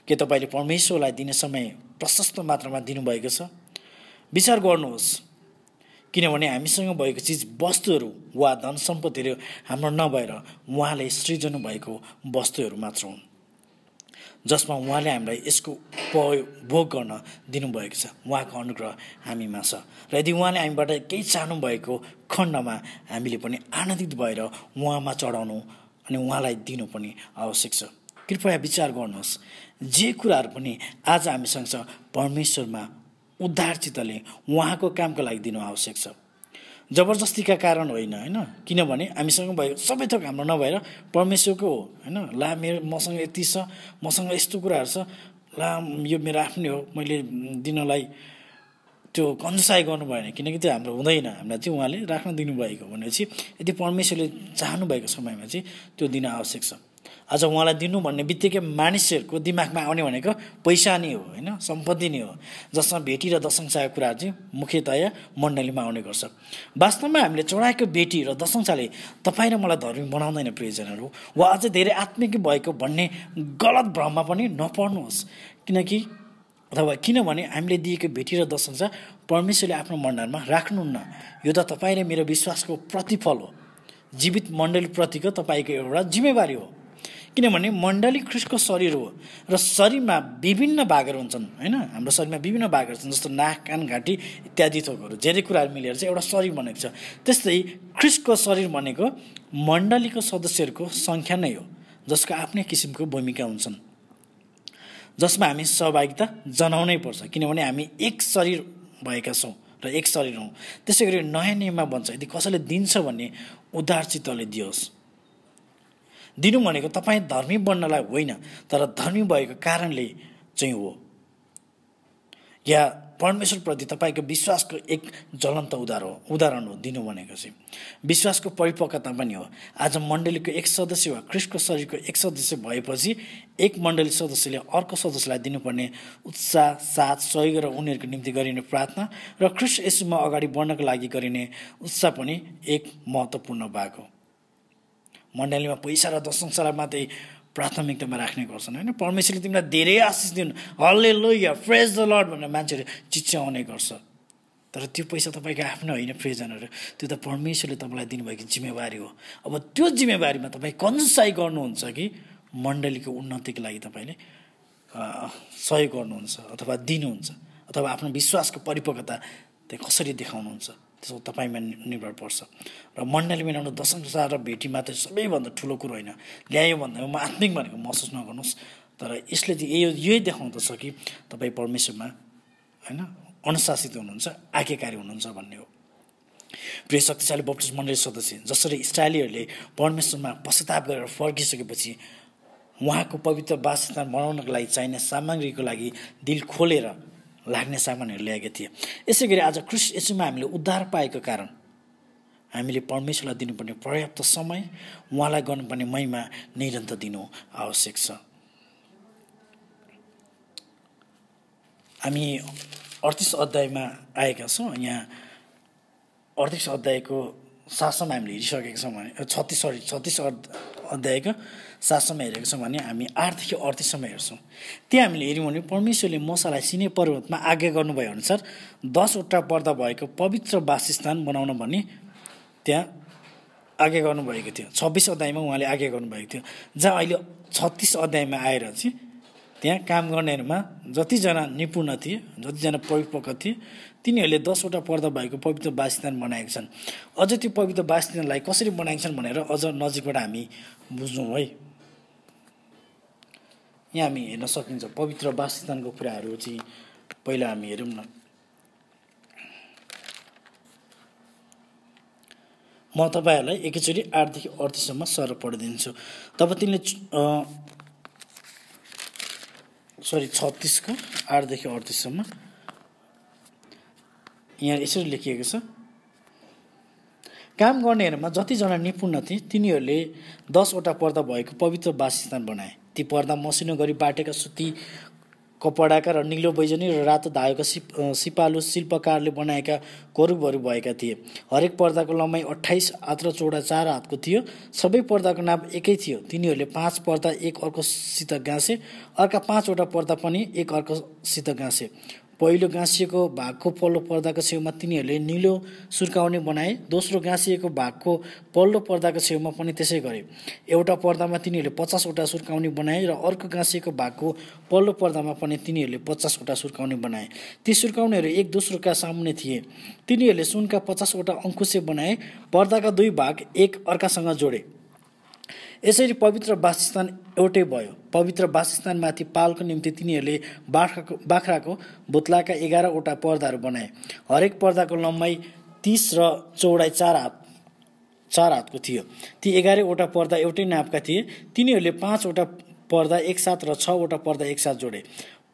[SPEAKER 1] के तपाईँले परमेश्वरलाई दिने समय प्रशस्त मात्रामा दिनुभएको छ? विचार गर्नुहोस्। किनभने हामीसँग भएको चिज वस्तुहरू वा धन सम्पत्तिहरू हाम्रो नभएर उहाँले सृजनु भएको वस्तुहरू मात्र हुन्। जसमा उहाँले हामीलाई यसको उपभोग गर्न दिनुभएको छ। उहाँको अनुग्रह हामीमा छ। र यदि उहाँले हामीबाट केही चाहनुभएको खण्डमा हामीले पनि आनन्दित भएर उहाँमा चढाउनु अनि उहाँलाई दिनु पनि आवश्यक छ। कृपया विचार गर्नुहोस् जे कुराहरू पनि आज हामीसँग परमेश्वरमा उद्धारचितले उहाँको कामको लागि दिनु आवश्यक छ। जबरजस्तीका कारण होइन होइन? किनभने हामीसँग भएको सबै थोक हाम्रो नभएर परमेश्वरको हो होइन? ला मेरो मसँग यति छ मसँग यस्तो कुराहरू छ। ला यो मेरो आफ्नै हो मैले दिनलाई त्यो कन्साई गर्नु भएन किनकि त्यो हाम्रो हुँदैन। हामीलाई चाहिँ उहाँले राख्न दिनुभएको भनेपछि यदि परमेश्वरले चाहनुभएको समयमा चाहिँ त्यो दिन आवश्यक छ। आज उहाँलाई दिनु भन्ने बित्तिकै मानिसहरूको दिमागमा आउने भनेको पैसा नै हो होइन? सम्पत्ति नै हो। जसमा भेटी र दशंसाको कुराहरू चाहिँ मुख्यतया मण्डलीमा आउने गर्छ। वास्तवमा हामीले चढाएको भेटी र दशंसाले तपाईँ र मलाई धर्मी बनाउँदैन प्रियजनहरू। वा अझै धेरै आत्मिक भएको भन्ने गलत भ्रममा पनि नपर्नुहोस्। किनकि अथवा किनभने हामीले दिएको भेटी र दशंसा परमेश्वरले आफ्नो मण्डलमा राख्नुहुन्न। यो त तपाईँ र मेरो विश्वासको प्रतिफल हो। जीवित मण्डलीप्रतिको तपाईँको एउटा जिम्मेवारी हो। किनभने मण्डली ख्रिस्टको शरीर हो र शरीरमा विभिन्न भागहरू हुन्छन् होइन? हाम्रो शरीरमा विभिन्न भागहरू छन् जस्तो नाक कान घाँटी इत्यादि थोकहरू। धेरै कुराहरू मिलेर चाहिँ एउटा शरीर बनेको छ। त्यस्तै ख्रिस्टको शरीर भनेको मण्डलीको सदस्यहरूको सङ्ख्या नै हो जसको आफ्नै किसिमको भूमिका हुन्छन्। जसमा हामी सहभागिता जनाउनै पर्छ किनभने हामी एक शरीर भएका छौँ र एक शरीर हौँ। त्यसै गरी नयाँ नियममा भन्छ यदि कसैले दिन्छ भने उदार चित्तले दियोस्। दिनु भनेको तपाईँ धर्मी बन्नलाई होइन तर धर्मी भएको कारणले चाहिँ हो। या परमेश्वरप्रति तपाईँको विश्वासको एक ज्वलन्त उदाहरण हो उदाहरण हो दिनु भनेको चाहिँ। विश्वासको परिपक्वता पनि हो। आज मण्डलीको एक सदस्य वा क्रिस्टको शरीरको एक सदस्य भएपछि एक मण्डली सदस्यले अर्को सदस्यलाई दिनुपर्ने उत्साह साथ सहयोग र उनीहरूको निम्ति गरिने प्रार्थना र क्रिस्ट यसुमा अगाडि बढ्नको लागि गरिने उत्साह पनि एक महत्त्वपूर्ण भाग हो। मण्डलीमा पैसा र दशंशलाई मात्रै प्राथमिकतामा राख्ने गर्छन् होइन? परमेश्वरले तिमीलाई धेरै आशिष दिनु। हल्ले लोया फ्रेज द लड भनेर मान्छेहरू चिच्याउने गर्छ। तर त्यो पैसा तपाईँको आफ्नो होइन फ्रेजनहरू त्यो त परमेश्वरले तपाईँलाई दिनुभएको जिम्मेवारी हो। अब त्यो जिम्मेवारीमा तपाईँ कन्साई गर्नुहुन्छ कि मण्डलीको उन्नतिको लागि तपाईँले सहयोग गर्नुहुन्छ अथवा दिनुहुन्छ अथवा आफ्नो विश्वासको परिपक्वता त्यहाँ कसरी देखाउनुहुन्छ? त्यसो तपाईँमा निर्भर पर्छ। र मण्डली मिलाउनु दशंसा र भेटी मात्रै सबैभन्दा ठुलो कुरो होइन। ल्यायो भन्दा म आत्मिक भनेको महसुस नगर्नुहोस्। तर यसले चाहिँ यो यही देखाउँदछ कि तपाईँ परमेश्वरमा होइन अनुशासित हुनुहुन्छ आज्ञाकारी हुनुहुन्छ भन्ने हो। प्रिय शक्तिशाली बप्टिस्ट मण्डली सदस्य जसरी इस्रायलीहरूले परमेश्वरमा पश्चाताप गरेर फर्किसकेपछि उहाँको पवित्र वासस्थान बनाउनको लागि चाहिने सामग्रीको लागि दिल खोलेर लाग्ने सामानहरू ल्याएका थिए। यसै गरी आज कृष्ण यसोमा हामीले उद्धार पाएको कारण हामीले परमेश्वरलाई दिनुपर्ने पर्याप्त समय उहाँलाई गर्नुपर्ने महिमा निरन्तर दिनु आवश्यक छ। हामी अडतिस अध्यायमा आएका छौँ। यहाँ अडतिस अध्यायको शासन हामीले हेरिसकेका छौँ भने छत्तिस सरी छत्तिस अध्यायको सातसम्म हेरेको छौँ भने हामी आठदेखि अडतिससम्म हेर्छौँ। त्यहाँ हामीले हेऱ्यौँ भने परमेश्वरले मसालाई सिने पर्वतमा आज्ञा गर्नुभए अनुसार दसवटा पर्दा भएको पवित्र वासस्थान बनाउन भन्ने त्यहाँ आज्ञा गर्नुभएको थियो। छब्बिस अध्यायमा उहाँले आज्ञा गर्नुभएको थियो। जहाँ अहिले छत्तिस अध्यायमा आएर चाहिँ त्यहाँ काम गर्नेहरूमा जतिजना निपुण थिए जतिजना परिपक्व थिए तिनीहरूले दसवटा पर्दा भएको पवित्र वासस्थान बनाएका छन्। अझ त्यो पवित्र वासस्थानलाई कसरी बनाएका छन् भनेर अझ नजिकबाट हामी बुझ्छौँ है। यहाँ हामी हेर्न सकिन्छ। पवित्र वासस्थानको कुराहरू चाहिँ पहिला हामी हेरौँ न। म तपाईँहरूलाई एकैचोटि आठदेखि अडतिसम्म सर पढिदिन्छु। तब तिनले सरी छत्तिसको आठदेखि अडतिससम्म यहाँ यसरी लेखिएको छ। काम गर्नेहरूमा जतिजना निपुण थिए तिनीहरूले दसवटा पर्दा भएको पवित्र वासस्थान बनाए। ती पर्दा मसिनो गरी बाटेका सुती कपडाका र निलो बैजनी र रातो धागोका सिप सिपालु शिल्पकारले बनाएका करुबहरू भएका थिए। हरेक पर्दाको लम्बाइ अठाइस हात र चौडा चार हातको थियो। सबै पर्दाको नाप एकै थियो। तिनीहरूले पाँच पर्दा एक अर्कोसित गाँसे अर्का पाँचवटा पर्दा पनि एक अर्कोसित गाँसे। पहिलो गाँसिएको भागको पल्लो पर्दाको छेउमा तिनीहरूले निलो सुर्काउने बनाए। दोस्रो गाँसिएको भागको पल्लो पर्दाको छेउमा पनि त्यसै गरे। एउटा पर्दामा तिनीहरूले पचासवटा सुर्काउने बनाए र अर्को गाँसिएको भागको पल्लो पर्दामा पनि तिनीहरूले पचासवटा सुर्काउने बनाए। ती सुर्काउनेहरू एक दोस्रोका सामुने थिए। तिनीहरूले सुनका पचासवटा अङ्कुशे बनाए। पर्दाका दुई भाग एक अर्कासँग जोडे। यसरी पवित्र वासस्थान एउटै भयो। पवित्र वासस्थानमाथि पालको निम्ति तिनीहरूले बाख्राको बाख्राको भुत्लाका एघारवटा पर्दाहरू बनाए। हरेक पर्दाको लम्बाइ तिस र चौडाइ चार हात चार हातको थियो। ती एघारैवटा पर्दा एउटै नापका थिए। तिनीहरूले पाँचवटा पर्दा एकसाथ र छवटा पर्दा एकसाथ जोडे।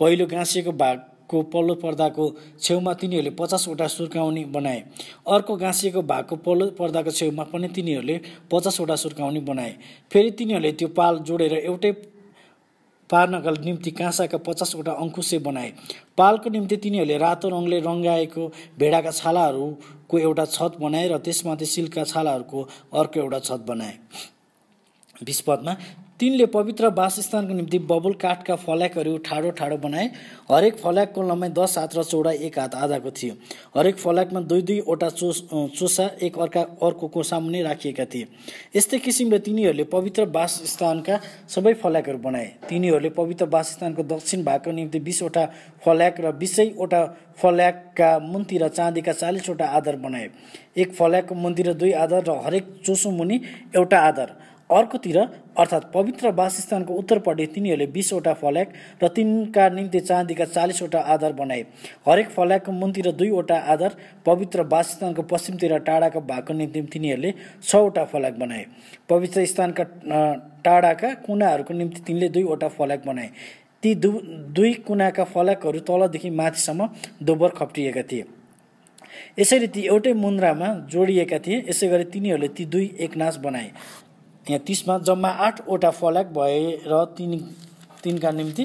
[SPEAKER 1] पहिलो गाँसिएको भाग को पल्लो पर्दाको छेउमा तिनीहरूले पचासवटा सुर्काउने बनाए। अर्को गाँसिएको भागको पल्लो पर्दाको छेउमा पनि तिनीहरूले पचासवटा सुर्काउने बनाए। फेरि तिनीहरूले त्यो पाल जोडेर एउटै पार्नका निम्ति काँसाका पचासवटा अङ्कुशे बनाए। पालको निम्ति तिनीहरूले रातो रङले रङ्गाएको भेडाका छालाहरूको एउटा छत बनाए र त्यसमाथि सिल्कका छालाहरूको अर्को एउटा छत बनाए। विस्पदमा तिनले पवित्र वासस्थानको निम्ति बबुल काठका फल्याकहरू ठाडो ठाडो बनाए। हरेक फल्याकको लम्बाइ दस हात र चौडाइ एक हात आधाको थियो। हरेक फल्याकमा दुई दुईवटा चोस चोसा एक अर्का अर्को सामुने राखिएका थिए। यस्तै किसिमले तिनीहरूले पवित्र वासस्थानका सबै फल्याकहरू बनाए। तिनीहरूले पवित्र वासस्थानको दक्षिण भागको निम्ति बिसवटा फल्याक र बिसैवटा फल्याकका मुन्तिर चाँदीका चालिसवटा आधार बनाए। एक फल्याकको मुन्तिर दुई आधार र हरेक चोसो मुनि एउटा आधार। अर्कोतिर अर्थात् पवित्र वासस्थानको उत्तरपट्टि तिनीहरूले बिसवटा फल्याक र तिनका निम्ति चाँदीका चालिसवटा आधार बनाए। हरेक फल्याकको मुनतिर दुईवटा आधार पवित्र वासस्थानको पश्चिमतिर टाढाको भागको निम्ति तिनीहरूले छवटा फल्याक बनाए। पवित्र स्थानका टाढाका कुनाहरूको निम्ति तिनले दुईवटा फल्याक बनाए। ती दु दुई कुनाका फल्याकहरू तलदेखि माथिसम्म दोब्बर खप्टिएका थिए। यसरी ती एउटै मुन्द्रामा जोडिएका थिए यसै गरी तिनीहरूले ती दुई एकनाश बनाए। यहाँ तिसमा जम्मा आठवटा फल्याक भएर तिन तिनका निम्ति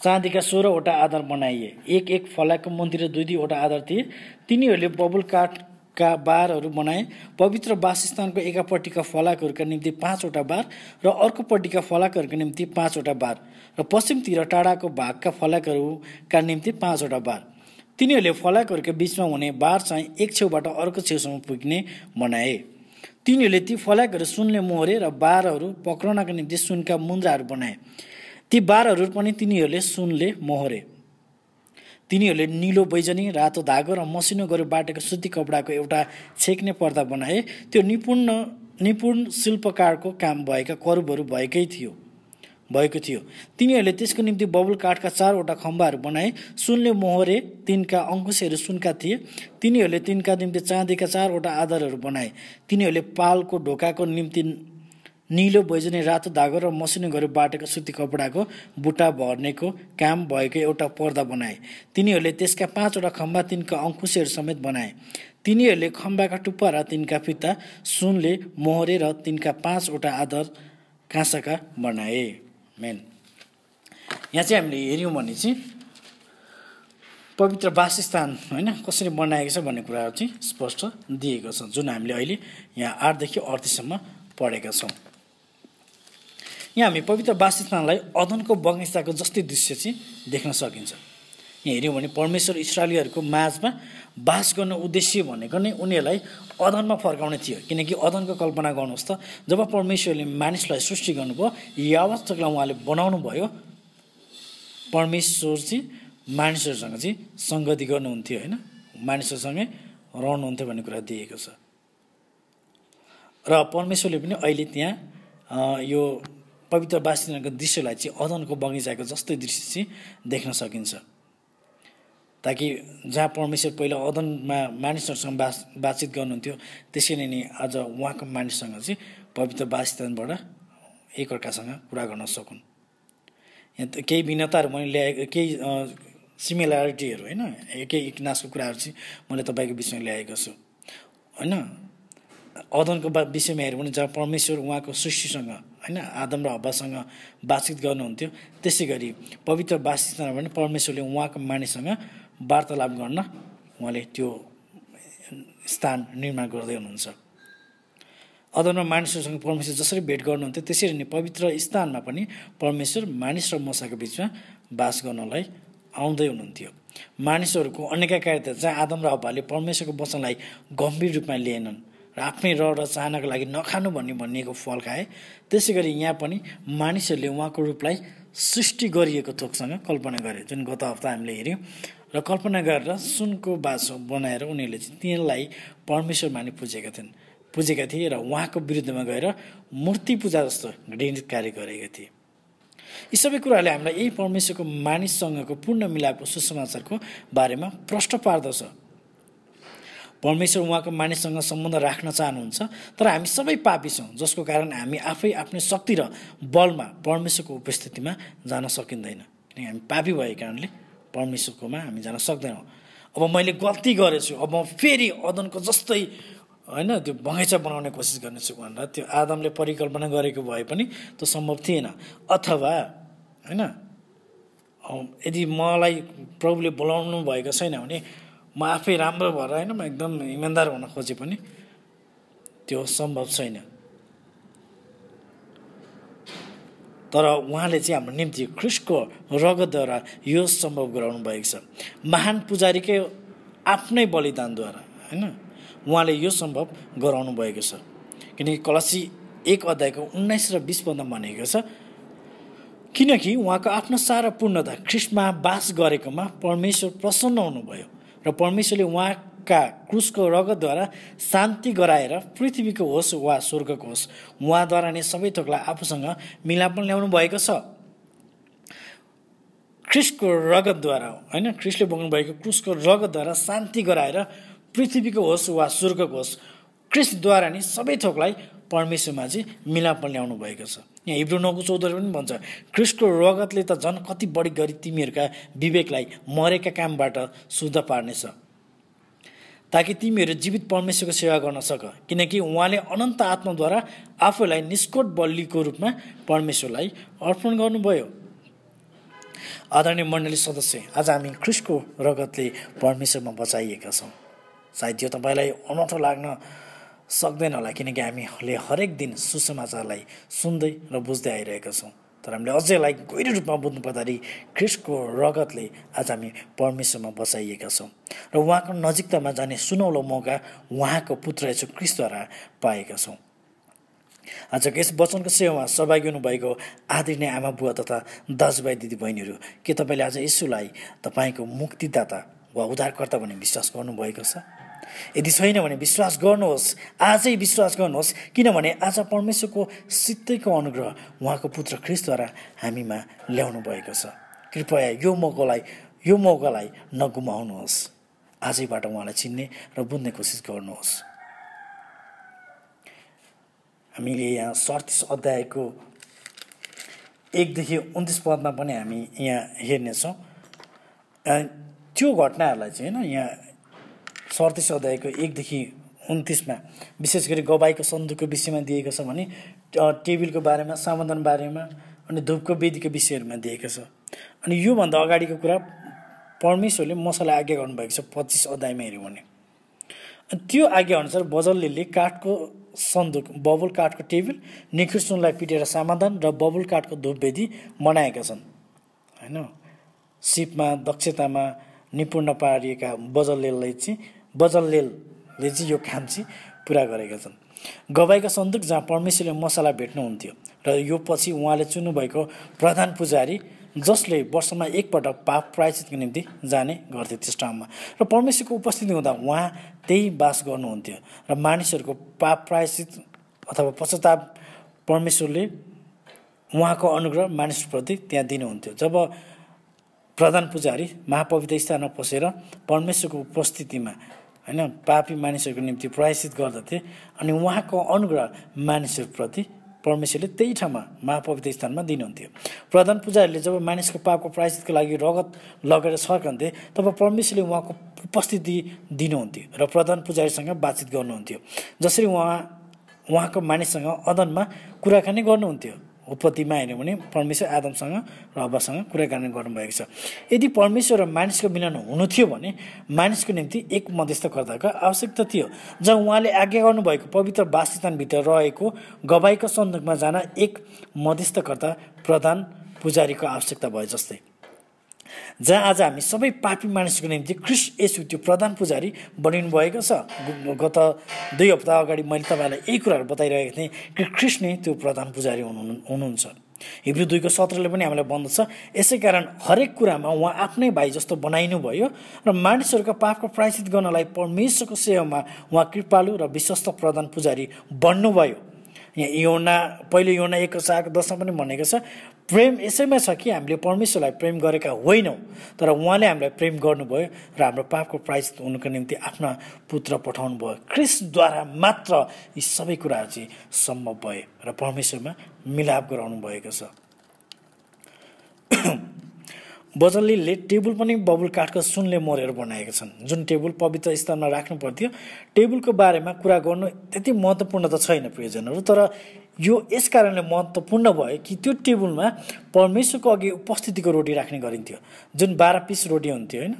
[SPEAKER 1] चाँदीका सोह्रवटा आधार बनाइए। एक एक फल्याकको मन्दिर दुई दुईवटा आधार थिए। तिनीहरूले बबुल काठका बारहरू बनाए। पवित्र वासस्थानको एकापट्टिका फलाकहरूका निम्ति पाँचवटा बार र अर्कोपट्टिका फलाकहरूका निम्ति पाँचवटा बार र पश्चिमतिर टाढाको भागका फलाकहरूका निम्ति पाँचवटा बार। तिनीहरूले फलाकहरूका बिचमा हुने बार चाहिँ एक छेउबाट अर्को छेउसम्म पुग्ने बनाए तिनीहरूले ती फल्याकहरू सुनले मोहरे र बारहरू पक्राउनका निम्ति सुनका मुन्द्राहरू बनाए। ती बारहरू पनि तिनीहरूले सुनले मोहरे। तिनीहरूले निलो बैजनी रातो धागो र मसिनो गरी बाटेको सुती कपडाको एउटा छेक्ने पर्दा बनाए। त्यो निपुण निपुण शिल्पकारको काम भएका करुबहरू भएकै थियो। भएको थियो। तिनीहरूले त्यसको निम्ति बबुल काठका चारवटा खम्बाहरू बनाए। सुनले मोहरे तिनका अङ्कुशहरू सुनका थिए। तिनीहरूले तिनका निम्ति चाँदीका चारवटा आधारहरू बनाए। तिनीहरूले पालको ढोकाको निम्ति निलो बैजनी रातो धागो र मसिनो गरी बाटेको सुती कपडाको बुट्टा भर्नेको काम भएको एउटा पर्दा बनाए। तिनीहरूले त्यसका पाँचवटा खम्बा तिनका अङ्कुशहरू समेत बनाए। तिनीहरूले खम्बाका टुप्पा र तिनका फित्ता सुनले मोहरे र तिनका पाँचवटा आधार काँसाका बनाए। मेन यहाँ चाहिँ हामीले हेऱ्यौँ भने चाहिँ पवित्र वासस्थान होइन कसरी बनाएको छ भन्ने कुराहरू चाहिँ स्पष्ट दिएको छ जुन हामीले अहिले यहाँ आठदेखि अडतिसम्म पढेका छौँ। यहाँ हामी पवित्र वासस्थानलाई अदनको बगैँचाको जस्तै दृश्य चाहिँ देख्न सकिन्छ। यहाँ हेऱ्यौँ भने परमेश्वर इसरायलीहरूको माझमा बास गर्न उद्देश्य भनेको नै उनीहरूलाई अदनमा फर्काउने थियो। किनकि अदनको कल्पना गर्नुहोस् त जब परमेश्वरले मानिसलाई सृष्टि गर्नुभयो यावस्तकलाई उहाँले बनाउनु भयो परमेश्वर चाहिँ मानिसहरूसँग चाहिँ सङ्गति गर्नुहुन्थ्यो होइन? मानिसहरूसँगै रहनुहुन्थ्यो भन्ने कुरा दिएको छ। र परमेश्वरले पनि अहिले त्यहाँ यो पवित्र बासिनाको दृश्यलाई चाहिँ अदनको बगैँचाको जस्तै दृश्य चाहिँ देख्न सकिन्छ। ताकि जहाँ परमेश्वर पहिला अदनमा मानिसहरूसँग बास बातचित गर्नुहुन्थ्यो त्यसैले नै आज उहाँको मानिससँग चाहिँ पवित्र वासस्थानबाट एकअर्कासँग कुरा गर्न सकुन् यहाँ केही भिन्नताहरू मैले ल्याएको केही सिमिल्यारिटीहरू होइन केही इकनासको कुराहरू चाहिँ मैले तपाईँको बिचमा ल्याएको छु। होइन? अदनको बा विषयमा हेऱ्यो भने जहाँ परमेश्वर उहाँको सृष्टिसँग होइन आदम र हब्बासँग बातचित गर्नुहुन्थ्यो त्यसै गरी पवित्र बासस्थानमा पनि परमेश्वरले उहाँको मानिससँग वार्तालाप गर्न उहाँले त्यो स्थान निर्माण गर्दै हुनुहुन्छ। अदनमा मानिसहरूसँग परमेश्वर जसरी भेट गर्नुहुन्थ्यो त्यसरी नै पवित्र स्थानमा पनि परमेश्वर मानिस र मसाको बिचमा बास गर्नलाई आउँदै हुनुहुन्थ्यो। मानिसहरूको अनेकाकारिता जहाँ आदम र हब्बाले परमेश्वरको वचनलाई गम्भीर रूपमा लिएनन् र आफ्नै र र चाहनाको लागि नखानु भन्ने भनिएको फल खाए। त्यसै गरी यहाँ पनि मानिसहरूले उहाँको रूपलाई सृष्टि गरिएको थोकसँग कल्पना गरे। जुन गत हप्ता हामीले हेऱ्यौँ र कल्पना गरेर सुनको बाछो बनाएर उनीहरूले चाहिँ तिनीहरूलाई परमेश्वर मानि पुजेका थिएन पुजेका थिए र उहाँको विरुद्धमा गएर मूर्ति पूजा जस्तो घृणित कार्य गरेका थिए। यी सबै कुराहरूले हामीलाई यही परमेश्वरको मानिससँगको पूर्ण मिलापको सुसमाचारको बारेमा प्रष्ट पार्दछ। परमेश्वर उहाँको मानिससँग सम्बन्ध राख्न चाहनुहुन्छ तर हामी सबै पापी छौँ जसको कारण हामी आफै आफ्नै शक्ति र बलमा परमेश्वरको उपस्थितिमा जान सकिँदैन। किनकि हामी पापी भएको कारणले परमेश्वरकोमा हामी जान सक्दैनौँ। अब मैले गल्ती गरेछु अब म फेरि अदनको जस्तै होइन त्यो बगैँचा बनाउने कोसिस गर्नेछु भनेर त्यो आदमले परिकल्पना गरेको भए पनि त्यो सम्भव थिएन। अथवा होइन यदि मलाई प्रभुले बोलाउनु भएको छैन भने म आफै राम्रो भएर होइन म एकदम इमान्दार हुन खोजे पनि त्यो सम्भव छैन। तर उहाँले चाहिँ हाम्रो निम्ति ख्रिस्टको रगतद्वारा यो सम्भव गराउनु भएको छ। महान पुजारीकै आफ्नै बलिदानद्वारा होइन? उहाँले यो सम्भव गराउनु भएको छ। किनकि कलसी एक अध्यायको उन्नाइस र बिस पदमा भनेको छ किनकि उहाँको आफ्नो सारा पूर्णता ख्रिस्टमा बास गरेकोमा परमेश्वर प्रसन्न हुनुभयो। र परमेश्वरले उहाँका क्रुसको रगतद्वारा शान्ति गराएर पृथ्वीको होस् वा स्वर्गको होस् उहाँद्वारा नै सबै थोकलाई आफूसँग मिलापन ल्याउनु भएको छ। ख्रिस्टको रगतद्वारा होइन? ख्रिस्टले भएको क्रुसको रगतद्वारा शान्ति गराएर पृथ्वीको होस् वा स्वर्गको होस् क्रिस्टद्वारा नै सबै थोकलाई परमेश्वरमा चाहिँ मिलापन ल्याउनु भएको छ। यहाँ हिब्रो नौको चौधरी पनि भन्छ क्रिस्टको रगतले त झन् कति बढी गरी तिमीहरूका विवेकलाई मरेका कामबाट शुद्ध पार्नेछ। ताकि तिमीहरू जीवित परमेश्वरको सेवा गर्न सक। किनकि उहाँले अनन्त आत्माद्वारा आफूलाई निष्कोट बल्लीको रूपमा परमेश्वरलाई अर्पण गर्नुभयो। आदरणीय मण्डली सदस्य आज हामी ख्रिस्टको रगतले परमेश्वरमा बचाइएका छौँ। सायद यो तपाईँलाई अनौठो लाग्न सक्दैन होला किनकि हामीले हरेक दिन सुसमाचारलाई सुन्दै र बुझ्दै आइरहेका छौँ। तर हामीले अझैलाई गहिरो रूपमा बुझ्नु पर्दाखेरि ख्रिस्टको रगतले आज हामी परमेश्वरमा बसाइएका छौँ। र उहाँको नजिकतामा जाने सुनौलो मौका उहाँको पुत्र यसो क्रिस्टद्वारा पाएका छौँ। आजको यस वचनको सेवामा सहभागी हुनुभएको आदरणीय आमा बुवा तथा दाजुभाइ दिदीबहिनीहरू के तपाईँले आज यसुलाई तपाईँको मुक्तिदाता वा उद्धारकर्ता भन्ने विश्वास गर्नुभएको छ? यदि छैन भने विश्वास गर्नुहोस्। आजै विश्वास गर्नुहोस् किनभने आज परमेश्वरको सित्तैको अनुग्रह उहाँको पुत्र ख्रिसद्वारा हामीमा ल्याउनु भएको छ। कृपया यो मौकालाई यो मौकालाई नगुमाउनुहोस्। आजैबाट उहाँलाई चिन्ने र बुझ्ने कोसिस गर्नुहोस्। हामीले यहाँ सडतिस अध्यायको एकदेखि उन्तिस पदमा पनि हामी यहाँ हेर्नेछौँ। त्यो घटनाहरूलाई चाहिँ होइन यहाँ सडतिस अध्यायको एकदेखि उन्तिसमा विशेष गरी गवाईको सन्दुकको विषयमा दिएको छ भने टेबिलको बारेमा समाधान बारेमा अनि धुपको वेदीको विषयहरूमा दिएको छ। अनि योभन्दा अगाडिको कुरा परमेश्वरले मसलाई आज्ञा गर्नुभएको छ पच्चिस अध्यायमा हेऱ्यौँ भने। अनि त्यो आज्ञाअनुसार बजलले काठको सन्दुक बबुल काठको टेबल निकृष्णलाई पिटेर समाधान र बबुल काठको धुपवेदी बनाएका छन्। होइन? सिपमा दक्षतामा निपुण पारिएका बजलले चाहिँ बजललेलले चाहिँ यो काम चाहिँ पुरा गरेका छन्। गवाईका सन्दुक जहाँ परमेश्वरले मसला भेट्नुहुन्थ्यो र यो पछि उहाँले चुन्नुभएको प्रधान पुजारी जसले वर्षमा एकपटक पाप प्रायचितको निम्ति जाने गर्थे त्यस ठाउँमा र परमेश्वरको उपस्थिति हुँदा उहाँ त्यही बास गर्नुहुन्थ्यो र मानिसहरूको पाप प्रायचित अथवा पश्चाताप परमेश्वरले उहाँको अनुग्रह मानिसप्रति त्यहाँ दिनुहुन्थ्यो। जब प्रधान पुजारी महापवित्र स्थानमा पसेर परमेश्वरको उपस्थितिमा होइन पापी मानिसहरूको निम्ति प्रायश्चित गर्दथे अनि उहाँको अनुग्रह मानिसहरूप्रति परमेश्वरले त्यही ठाउँमा महापवित्र स्थानमा दिनुहुन्थ्यो। प्रधान पुजारीले जब मानिसको पापको प्रायश्चितको लागि रगत लगेर छर्कन्थे तब परमेश्वरले उहाँको उपस्थिति दिनुहुन्थ्यो र प्रधान पुजारीसँग बातचित गर्नुहुन्थ्यो। जसरी उहाँ उहाँको मानिससँग अदनमा कुराकानी गर्नुहुन्थ्यो। उत्पत्तिमा हेऱ्यौँ भने परमेश्वर आदमसँग र अब्बासँग कुराकानी गर्नुभएको छ। यदि परमेश्वर र मानिसको मिलन हुनु थियो भने मानिसको निम्ति एक मध्यस्थकर्ताको आवश्यकता थियो। जब उहाँले आज्ञा गर्नुभएको पवित्र वासस्थानभित्र रहेको गवाईको सन्दुकमा जान एक मध्यस्थकर्ता प्रधान पुजारीको आवश्यकता भयो जस्तै। जहाँ आज हामी सबै पापी मानिसको निम्ति क्रिस यसु त्यो प्रधान पुजारी बनिनु भएको छ। गत दुई हप्ता अगाडि मैले तपाईँलाई यही कुराहरू बताइरहेको थिएँ कि क्रिस नै त्यो प्रधान पुजारी हुनु हुनुहुन्छ। हिब्रू दुईको सत्रले पनि हामीलाई भन्दछ यसै कारण हरेक कुरामा उहाँ आफ्नै भाइ जस्तो बनाइनु भयो र मानिसहरूको पापको प्रायश्चित गर्नलाई परमेश्वरको सेवामा उहाँ कृपालु र विश्वस्त प्रधान पुजारी बन्नुभयो। यहाँ योना पहिले योना एक साग दसमा पनि भनेको छ प्रेम यसैमा छ कि हामीले परमेश्वरलाई प्रेम गरेका होइनौँ तर उहाँले हामीलाई प्रेम गर्नुभयो र हाम्रो पापको प्राइज हुनुको निम्ति आफ्ना पुत्र पठाउनु भयो। क्रिसद्वारा मात्र यी सबै कुराहरू चाहिँ सम्भव भए र परमेश्वरमा मिलाप गराउनु भएको छ। बजल्लीले टेबल पनि बबुल काठको सुनले मोरेर बनाएका छन्। जुन टेबल पवित्र स्थानमा राख्नु पर्थ्यो टेबलको बारेमा कुरा गर्नु त्यति महत्त्वपूर्ण त छैन प्रियजनहरू तर यो यस कारणले महत्त्वपूर्ण भयो कि त्यो टेबलमा परमेश्वरको अघि उपस्थितिको रोटी राख्ने गरिन्थ्यो जुन बाह्र पिस रोटी हुन्थ्यो होइन?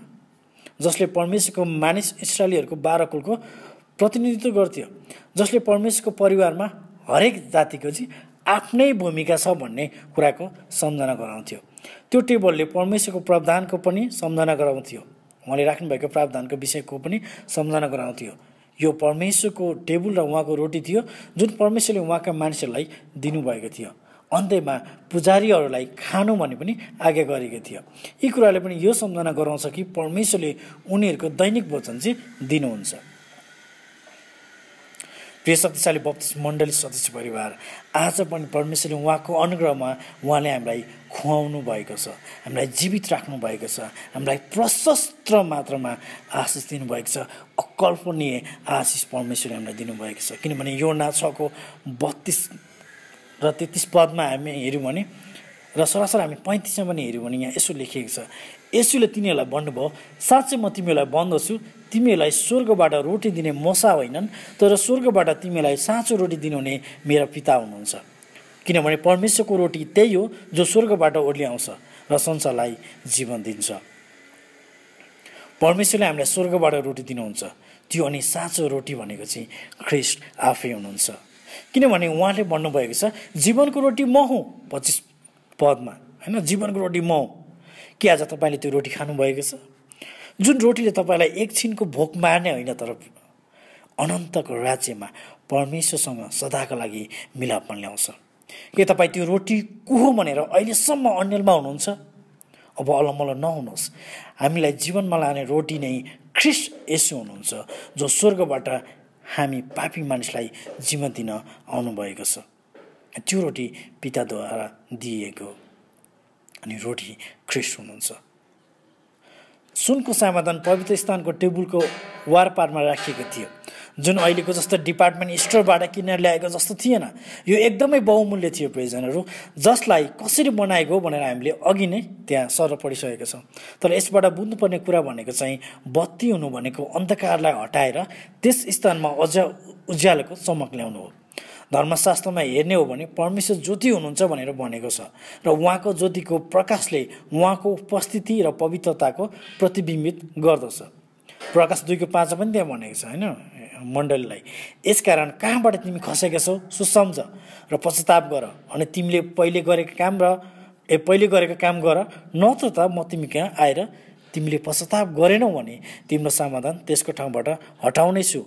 [SPEAKER 1] जसले परमेश्वरको मानिस इसरायलीहरूको बाह्र कुलको प्रतिनिधित्व गर्थ्यो जसले परमेश्वरको परिवारमा हरेक जातिको चाहिँ आफ्नै भूमिका छ भन्ने कुराको सम्झना गराउँथ्यो। त्यो टेबलले परमेश्वरको प्रावधानको पनि सम्झना गराउँथ्यो। उहाँले राख्नुभएको प्रावधानको विषयको पनि सम्झना गराउँथ्यो। यो परमेश्वरको टेबल र उहाँको रोटी थियो जुन परमेश्वरले उहाँका मानिसहरूलाई दिनुभएको थियो। अन्त्यमा पुजारीहरूलाई खानु भने पनि आज्ञा गरेको थियो। यी कुराले पनि यो सम्झना गराउँछ कि परमेश्वरले उनीहरूको दैनिक भोजन चाहिँ दिनुहुन्छ। प्रिय शक्तिशाली बत्तिस मण्डली सदस्य परिवार आज पनि परमेश्वरले उहाँको अनुग्रहमा उहाँले हामीलाई खुवाउनु भएको छ हामीलाई जीवित राख्नु भएको छ हामीलाई प्रशस्त मात्रामा आशिष दिनुभएको छ अकल्पनीय आशिष परमेश्वरले हामीलाई दिनुभएको छ। किनभने यो ना छको बत्तिस र तेत्तिस पदमा हामी हेऱ्यौँ भने र सरासर हामी पैँतिसमा पनि हेऱ्यौँ भने यहाँ यसो लेखिएको छ यसुले तिनीहरूलाई भन्नुभयो साँच्चै म तिमीहरूलाई भन्दछु तिमीहरूलाई स्वर्गबाट रोटी दिने मसा होइनन् तर स्वर्गबाट तिमीलाई साँचो रोटी दिनुहुने मेरा पिता हुनुहुन्छ। किनभने परमेश्वरको रोटी त्यही हो जो स्वर्गबाट ओर्ल्याउँछ र संसारलाई जीवन दिन्छ। परमेश्वरले हामीलाई स्वर्गबाट रोटी दिनुहुन्छ। त्यो अनि साँचो रोटी भनेको चाहिँ ख्रिस्ट आफै हुनुहुन्छ। किनभने उहाँले भन्नुभएको छ जीवनको रोटी म हुँ पच्चिस पदमा। होइन जीवनको रोटी म हुँ के आज तपाईँले त्यो रोटी खानुभएको छ? जुन रोटीले तपाईँलाई एकछिनको भोक मार्ने होइन तर अनन्तको राज्यमा परमेश्वरसँग सदाको लागि मिलापन ल्याउँछ। के तपाईँ त्यो रोटी को हो भनेर अहिलेसम्म अन्यलमा हुनुहुन्छ? अब अलमल नहुनुहोस्। हामीलाई जीवनमा लाने रोटी नै ख्रिस यसो हुनुहुन्छ जो स्वर्गबाट हामी पापी मानिसलाई जीवन दिन आउनुभएको छ। त्यो रोटी पिताद्वारा दिइएको अनि रोटी ख्रिस्ट हुनुहुन्छ। सुनको समाधान पवित्र स्थानको टेबलको वारपारमा राखिएको थियो। जुन अहिलेको जस्तो डिपार्टमेन्ट स्टोरबाट किनेर ल्याएको जस्तो थिएन यो एकदमै बहुमूल्य थियो प्रिजनहरू जसलाई कसरी बनाएको भनेर हामीले अघि नै त्यहाँ सर पढिसकेका छौँ। तर यसबाट बुझ्नुपर्ने कुरा भनेको चाहिँ बत्ती हुनु भनेको अन्धकारलाई हटाएर त्यस स्थानमा अझ उज्यालोको चमक ल्याउनु हो। धर्मशास्त्रमा हेर्ने हो भने परमेश्वर ज्योति हुनुहुन्छ भनेर भनेको छ। र उहाँको ज्योतिको प्रकाशले उहाँको उपस्थिति र पवित्रताको प्रतिबिम्बित गर्दछ। प्रकाश दुईको पाँच पनि त्यहाँ भनेको छ होइन? मण्डलीलाई। यसकारण कहाँबाट तिमी खसेका छौ? सुसम्झ र पश्चाताप गर अनि तिमीले पहिले गरेको काम र ए पहिले गरेको काम गर। नत्र त म तिमी कहाँ आएर तिमीले पश्चाताप गरेनौ भने तिम्रो समाधान त्यसको ठाउँबाट हटाउने छु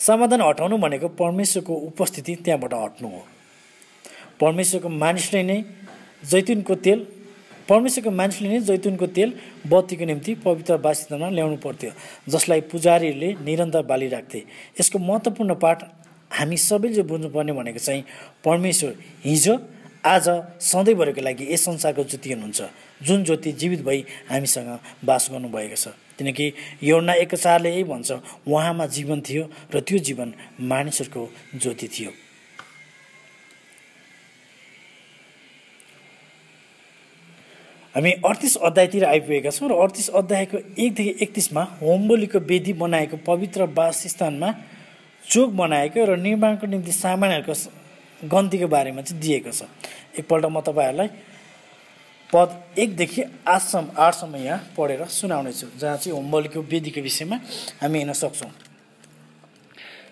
[SPEAKER 1] समाधान हटाउनु भनेको परमेश्वरको उपस्थिति त्यहाँबाट हट्नु हो। परमेश्वरको मानिसले नै जैतुनको तेल परमेश्वरको मानिसले नै जैतुनको तेल बत्तीको निम्ति पवित्र बासितामा ल्याउनु पर्थ्यो जसलाई पुजारीहरूले निरन्तर बालिराख्थे। यसको महत्त्वपूर्ण पाठ हामी सबैले बुझ्नुपर्ने भनेको चाहिँ परमेश्वर हिजो आज सधैँभरिको लागि यस संसारको ज्योति हुनुहुन्छ जुन ज्योति जीवित भई हामीसँग बास गर्नुभएको छ। किनकि यौना एक चारले यही भन्छ उहाँमा जीवन थियो र त्यो जीवन मानिसहरूको ज्योति थियो। हामी अडतिस अध्यायतिर आइपुगेका छौँ र अडतिस अध्यायको एकदेखि एकतिसमा होमबोलीको वेदी बनाएको पवित्र वासस्थानमा चोक बनाएको र निर्माणको निम्ति सामानहरूको गन्तीको बारेमा चाहिँ दिएको छ। एकपल्ट म तपाईँहरूलाई पद एकदेखि आठसम्म आठसम्म यहाँ पढेर सुनाउनेछु। जहाँ चाहिँ होमबलीको वेदीको विषयमा हामी हेर्न सक्छौँ।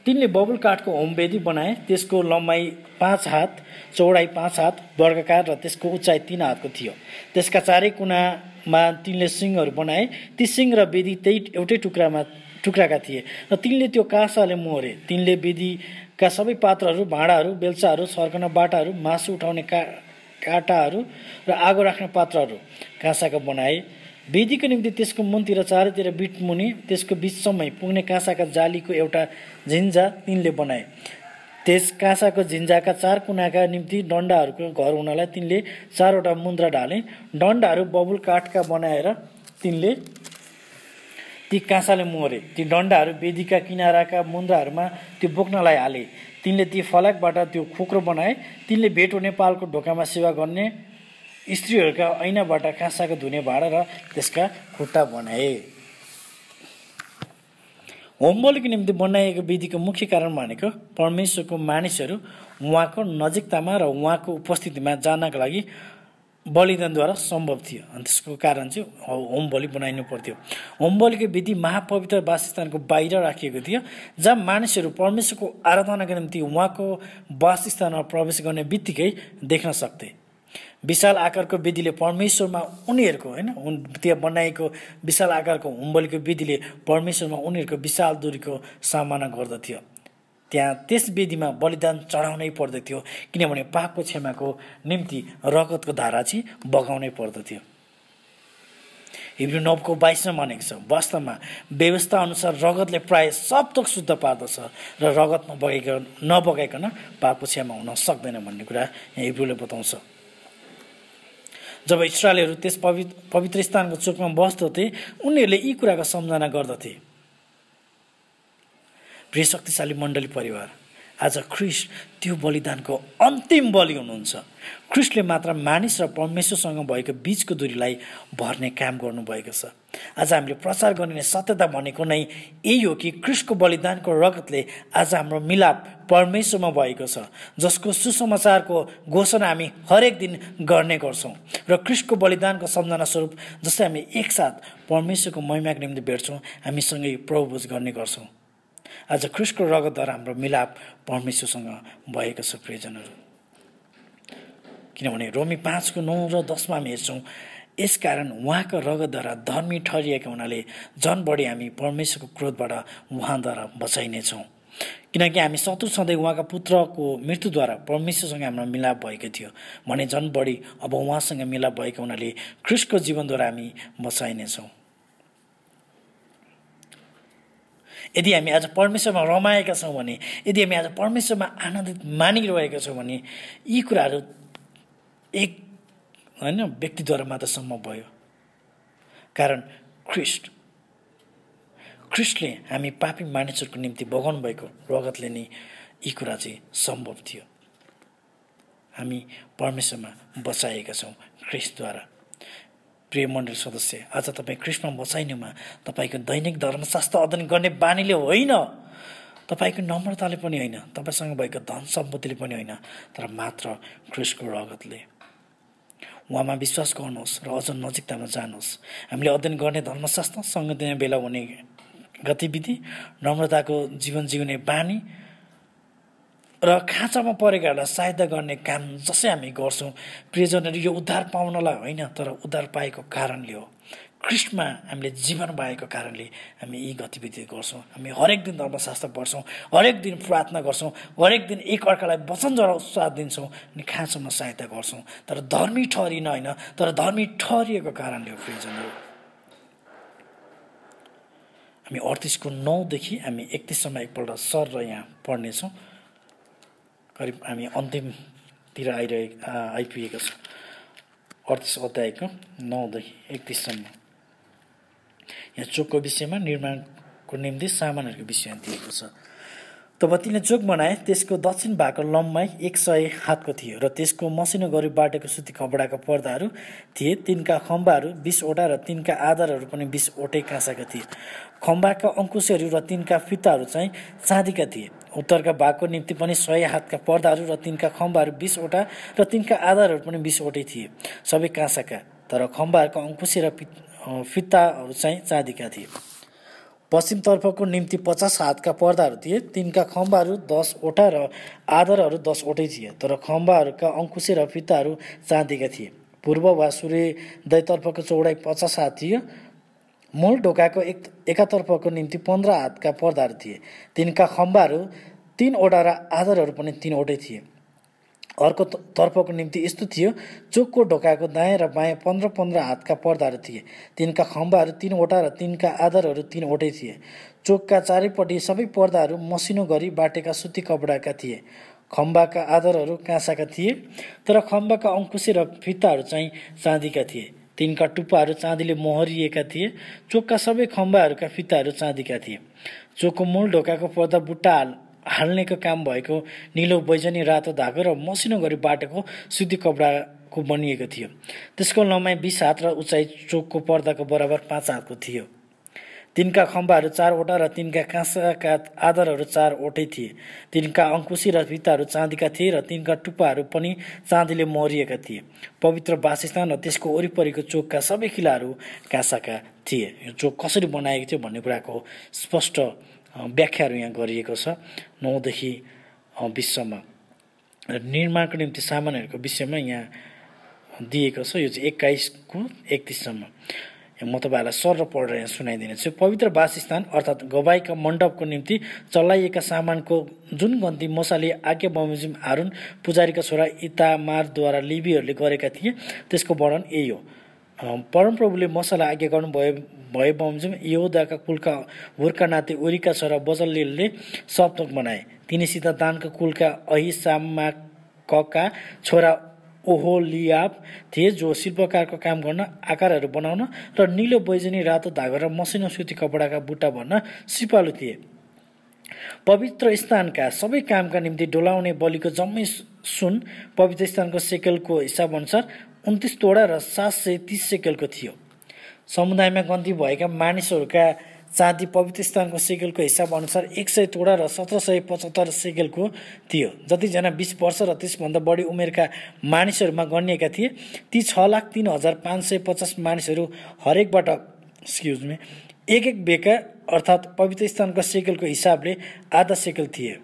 [SPEAKER 1] तिनले बबुल काठको होमवेदी बनाए त्यसको लम्बाइ पाँच हात चौडाइ पाँच हात वर्गकार र त्यसको उचाइ तिन हातको थियो। त्यसका चारै कुनामा तिनले सिङहरू बनाए। ती सिङ र वेदी त्यही एउटै टुक्रामा टुक्राका थिए र तिनले त्यो काँसाले मोहरे तिनले वेदीका सबै पात्रहरू भाँडाहरू बेल्चाहरू सर्कन बाटाहरू मासु उठाउने का काँटाहरू र आगो राख्ने पात्रहरू काँसाका बनाए वेदीको निम्ति त्यसको मुनतिर चारैतिर बिट मुनि त्यसको बिचसम्मै पुग्ने काँसाका जालीको एउटा झिन्जा तिनले बनाए त्यस काँसाको झिन्जाका चार कुनाका निम्ति डन्डाहरूको घर हुनलाई तिनले चारवटा मुन्द्रा ढाले। डन्डाहरू बबुल काठका बनाएर तिनले ती काँसाले मोरे ती डन्डाहरू वेदीका किनाराका मुन्द्राहरूमा त्यो बोक्नलाई हाले। तिनले ती फलाकबाट त्यो खुक्रो बनाए। तिनले भेटो नेपालको ढोकामा सेवा गर्ने स्त्रीहरूका ऐनाबाट काँसाको धुने भाँडा र त्यसका खुट्टा बनाए। होमबलीको निम्ति बनाइएको विधिको मुख्य कारण भनेको परमेश्वरको मानिसहरू उहाँको नजिकतामा र उहाँको उपस्थितिमा जानका लागि बलिदानद्वारा सम्भव थियो। अनि त्यसको कारण चाहिँ होम बलि बनाइनु पर्थ्यो। होम बलिको विधि महापवित्र वासस्थानको बाहिर राखिएको थियो जहाँ मानिसहरू परमेश्वरको आराधनाको निम्ति उहाँको वासस्थानमा प्रवेश गर्ने बित्तिकै देख्न सक्थे। विशाल आकारको विधिले परमेश्वरमा उनीहरूको होइन त्यहाँ बनाएको विशाल आकारको होमबलीको विधिले परमेश्वरमा उनीहरूको विशाल दूरीको सामना गर्दथ्यो। त्यहाँ त्यस वेदीमा बलिदान चढाउनै पर्दथ्यो। किनभने पापको क्षमाको निम्ति रगतको धारा चाहिँ बगाउनै पर्दथ्यो। हिब्रू नबको बाइसमा भनेको छ वास्तवमा व्यवस्था अनुसार रगतले प्राय सब थोक शुद्ध पार्दछ र रगत नबगाइकन नबगाइकन पापको क्षमा हुन सक्दैन भन्ने कुरा यहाँ हिब्रूले बताउँछ। जब इसरायलहरू त्यस पवित्र पवित्र स्थानको चोकमा बस्दथे उनीहरूले यी कुराको सम्झना गर्दथे। प्रिय शक्तिशाली मण्डली परिवार। आज ख्रिस त्यो बलिदानको अन्तिम बलि हुनुहुन्छ। ख्रिस्टले मात्र मानिस र परमेश्वरसँग भएको बिचको दूरीलाई भर्ने काम गर्नुभएको छ। आज हामीले प्रचार गर्ने सत्यता भनेको नै यही हो कि क्रिस्टको बलिदानको रगतले आज हाम्रो मिलाप परमेश्वरमा भएको छ जसको सुसमाचारको घोषणा हामी हरेक दिन गर्ने गर्छौँ। र क्रिस्टको बलिदानको सम्झना स्वरूप जस्तै हामी एकसाथ परमेश्वरको महिमाको निम्ति भेट्छौँ हामीसँगै प्रभुज गर्ने गर्छौँ। आज ख्रिस्टको रगतद्वारा हाम्रो मिलाप परमेश्वरसँग भएको छ प्रियजनहरू। किनभने रोमी पाँचको नौ र दसमा हामी हेर्छौँ यसकारण उहाँको रगतद्वारा धर्मी ठहरिएका हुनाले झन् बढी हामी परमेश्वरको क्रोधबाट उहाँद्वारा बचाइनेछौँ। किनकि हामी शत्रु सधैँ उहाँका पुत्रको मृत्युद्वारा परमेश्वरसँग हाम्रो मिलाप भएको थियो। भने झन् बढी अब उहाँसँग मिलाप भएको हुनाले ख्रिस्टको जीवनद्वारा हामी बचाइनेछौँ। यदि हामी आज परमेश्वरमा रमाएका छौँ भने यदि हामी आज परमेश्वरमा आनन्दित मानिरहेका छौँ भने यी कुराहरू एक होइन व्यक्तिद्वारा मात्र सम्भव भयो। कारण ख्रिस्ट ख्रिस्टले हामी पापी मानिसहरूको निम्ति बगाउनु भएको रगतले नै यी कुरा चाहिँ सम्भव थियो। हामी परमेश्वरमा बचाएका छौँ ख्रिस्टद्वारा। प्रिय मण्डल सदस्य आज तपाईँ कृष्ण बचाइनुमा तपाईँको दैनिक धर्मशास्त्र अध्ययन गर्ने बानीले होइन। तपाईँको नम्रताले पनि होइन तपाईँसँग भएको धन सम्पत्तिले पनि होइन तर मात्र क्रिस्टको रगतले। उहाँमा विश्वास गर्नुहोस् र अझ नजिकतामा जानुहोस्। हामीले अध्ययन गर्ने धर्मशास्त्रसँग दिने बेला हुने गतिविधि नम्रताको जीवन जिउने बानी र खाँचामा परेकाहरूलाई सहायता गर्ने काम जसै हामी गर्छौँ। प्रियजनहरू यो उद्धार पाउनलाई होइन तर उद्धार पाएको कारणले हो। क्रिस्टमा हामीले जीवन पाएको कारणले हामी यी गतिविधि गर्छौँ। हामी हरेक दिन धर्मशास्त्र पढ्छौँ हरेक दिन प्रार्थना गर्छौँ हरेक दिन एक अर्कालाई वचन जरा उत्साह दिन्छौँ अनि खाँचोमा सहायता गर्छौँ। तर धर्मी ठहरिन होइन तर धर्मी ठहरिएको कारणले हो प्रियजनहरू। हामी अडतिसको नौदेखि हामी एकतिससम्म एकपल्ट सर र यहाँ पढ्नेछौँ। करिब हामी अन्तिमतिर आइरहे आइपुगेका छौँ। अडतिस अध्यायको नौदेखि एकतिससम्म। यहाँ चोकको विषयमा निर्माणको निम्ति सामानहरूको विषयमा दिएको छ। तब तिनले चोक बनाए त्यसको दक्षिण भागको लम्बाइ एक सय हातको थियो र त्यसको मसिनो गरी बाटेको सुती कपडाका पर्दाहरू थिए। तिनका खम्बाहरू बिसवटा र तिनका आधारहरू पनि बिसवटै काँसाका थिए। खम्बाका अङ्कुशहरू र तिनका फिताहरू चाहिँ चाँदीका थिए। उत्तरका भागको निम्ति पनि सय हातका पर्दाहरू र तिनका खम्बाहरू बिसवटा र तिनका आधारहरू पनि बिसवटै थिए सबै काँसाका। तर खम्बाहरूका अङ्कुशे र फिताहरू चाहिँ चाँदीका थिए। पश्चिमतर्फको निम्ति पचास हातका पर्दाहरू थिए। तिनका खम्बाहरू दसवटा र आधारहरू दसवटै थिए तर खम्बाहरूका अङ्कुशे र फिताहरू चाँदीका थिए। पूर्व वा सूर्योदयतर्फको चौडाइ पचास हात थियो। मूल ढोकाको एक एकातर्फको निम्ति पन्ध्र हातका पर्दाहरू थिए। तिनका खम्बाहरू तिनवटा र आधारहरू पनि तिनवटै थिए। अर्को तर्फको निम्ति यस्तो थियो चोकको ढोकाको दायाँ र बायाँ पन्ध्र पन्ध्र हातका पर्दाहरू थिए। तिनका खम्बाहरू तिनवटा र तिनका आधारहरू तिनवटै थिए। चोकका चारैपट्टि सबै पर्दाहरू मसिनो गरी बाटेका सुती कपडाका थिए। खम्बाका आधारहरू काँसाका थिए तर खम्बाका अङ्कुशे र फिताहरू चाहिँ चाँदीका थिए। तिनका टुप्पाहरू चाँदीले मोहरिएका थिए चोकका सबै खम्बाहरूका फिताहरू चाँदीका थिए। चोकको मूल ढोकाको पर्दा बुट्टा हाल्नेको काम भएको निलो बैजनी रातो धागो र मसिनो गरी बाटेको सुती कपडाको बनिएको थियो। त्यसको लम्बाइ बिस हात र उचाइ चोकको पर्दाको बराबर पाँच हातको थियो। तिनका खम्बाहरू चारवटा र तिनका काँसाका आधारहरू चारवटै थिए। तिनका अङ्कुशी र फिताहरू चाँदीका थिए र तिनका टुप्पाहरू पनि चाँदीले मरिएका थिए। पवित्र वासस्थान र त्यसको वरिपरिको चोकका सबै किलाहरू काँसाका थिए। यो चोक कसरी बनाएको थियो भन्ने कुराको स्पष्ट व्याख्याहरू यहाँ गरिएको छ नौदेखि बिससम्म। र निर्माणको निम्ति सामानहरूको विषयमा यहाँ दिएको छ यो चाहिँ एक्काइसको एकतिससम्म। म तपाईँहरूलाई सर पढेर यहाँ सुनाइदिनेछु। पवित्र वासस्थान अर्थात् गवाईका मण्डपको निम्ति चलाइएका सामानको जुन गन्ती मसाले आज्ञा बमोजिम हारुन पुजारीका छोरा इतामारद्वारा लिबीहरूले गरेका थिए त्यसको वर्णन यही हो। परमप्रभुले मसाला आज्ञा गर्नुभयो भए बमोजिम योदाका कुलका हुर्का नाते उरीका छोरा बजलिलले सप्तक बनाए। तिनीसित दानको कुलका अहिसामा कका छोरा ओहोलियाब थिए जो शिल्पकारको काम गर्न आकारहरू बनाउन र निलो बैजनी रातो धागो र मसिनो सुती कपडाका बुट्टा भन्न सिपालु थिए। पवित्र स्थानका सबै कामका निम्ति डोलाउने बलिको जम्मै सुन पवित्र स्थानको सेकेलको हिसाब अनुसार उन्तिस तोडा र सात सय तिस सेकेलको थियो। समुदायमा गन्ती भएका मानिसहरूका चाँदी पवित्र स्थानको सेकेलको हिसाब अनुसार एक सय तोडा र सत्र सय पचहत्तर सेकेलको थियो। जतिजना बिस वर्ष र त्यसभन्दा बढी उमेरका मानिसहरूमा गनिएका थिए ती छ लाख तिन हजार पाँच सय पचास मानिसहरू हरेकबाट एक एक बेका अर्थात् पवित्र स्थानको सेकेलको हिसाबले आधा सेकेल थिए।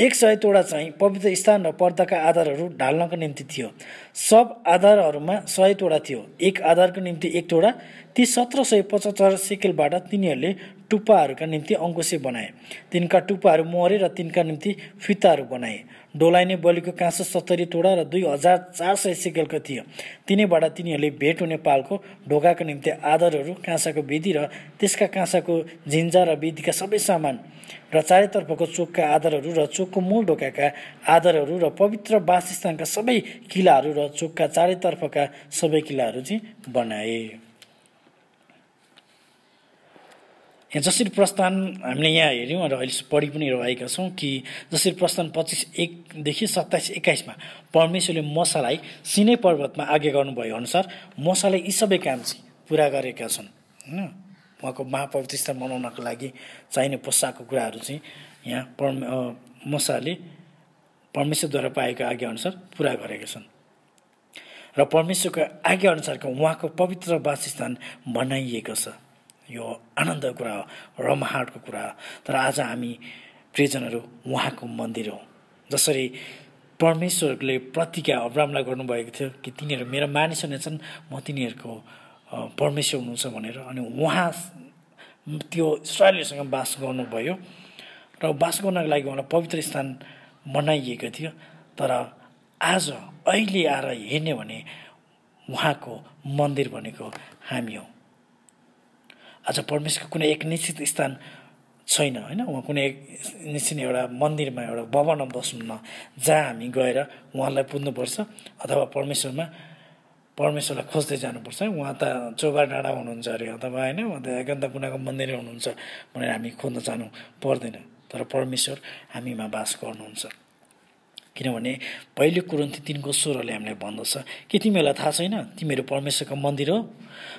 [SPEAKER 1] एक सय तोडा चाहिँ पवित्र स्थान र पर्दाका आधारहरू ढाल्नको निम्ति थियो। सब आधारहरूमा सय तोडा थियो। एक आधारको निम्ति एक तोडा ती सत्र सय पचहत्तर सेकेलबाट तिनीहरूले टुप्पाहरूका निम्ति अङ्कुशे बनाए। तिनका टुप्पाहरू मरे र तिनका निम्ति फिताहरू बनाए। डोलाइने बलिको काँसो सत्तरी तोडा र दुई हजार चार सय सिकलको थियो। तिनीबाट तिनीहरूले भेट हुने पालको ढोकाको निम्ति आधारहरू काँसाको विधि र त्यसका काँसाको झिन्जा र विधिका सबै सामान। र चारैतर्फको चोकका आधारहरू र चोकको मूल ढोकाका आधारहरू र पवित्र वासस्थानका सबै किलाहरू र चोकका चारैतर्फका सबै किलाहरू चाहिँ बनाए यहाँ जसरी प्रस्थान हामीले यहाँ हेऱ्यौँ र अहिले पढि पनि रहेका छौँ कि जसरी प्रस्थान पच्चिस एकदेखि सत्ताइस एक्काइसमा परमेश्वरले मसालाई सिनै पर्वतमा आज्ञा गर्नुभयो अनुसार मसाले यी सबै काम चाहिँ पुरा गरेका छन् होइन? उहाँको महापवित्र स्थान बनाउनको लागि चाहिने पोसाकको कुराहरू चाहिँ यहाँ परम मसाले परमेश्वरद्वारा पाएको आज्ञा अनुसार पुरा गरेका छन्। र परमेश्वरको आज्ञा अनुसारको उहाँको पवित्र वासस्थान बनाइएको छ। यो आनन्दको कुरा हो रमाहाटको कुरा हो। तर आज हामी प्रियजनहरू उहाँको मन्दिर हो। जसरी परमेश्वरले प्रतिज्ञा अब्रामलाई गर्नुभएको थियो कि तिनीहरू मेरा मानिस हुनेछन् म तिनीहरूको परमेश्वर हुनुहुन्छ भनेर अनि उहाँ त्यो इजरायलीसँग बास गर्नुभयो र बास गर्नको लागि उहाँलाई पवित्र स्थान बनाइएको थियो। तर आज अहिले आएर हेर्ने भने उहाँको मन्दिर भनेको हामी हौँ। आज परमेश्वरको कुनै एक निश्चित स्थान छैन होइन? उहाँ कुनै एक निश्चित एउटा मन्दिरमा एउटा भवनमा बस्नुहुन्न जहाँ हामी गएर उहाँलाई पुज्नुपर्छ अथवा परमेश्वरमा परमेश्वरलाई खोज्दै जानुपर्छ उहाँ त चोबा डाँडा हुनुहुन्छ अरे अथवा होइन? उहाँ त एकान्त कुनाको मन्दिरै हुनुहुन्छ भनेर हामी खोज्न जानु पर्दैन। तर परमेश्वर हामीमा बास गर्नुहुन्छ। किनभने पहिले कुरन्ती तिनको स्वरले हामीलाई भन्दछ। के तिमीहरूलाई थाहा छैन? तिमीहरू परमेश्वरको मन्दिर हो।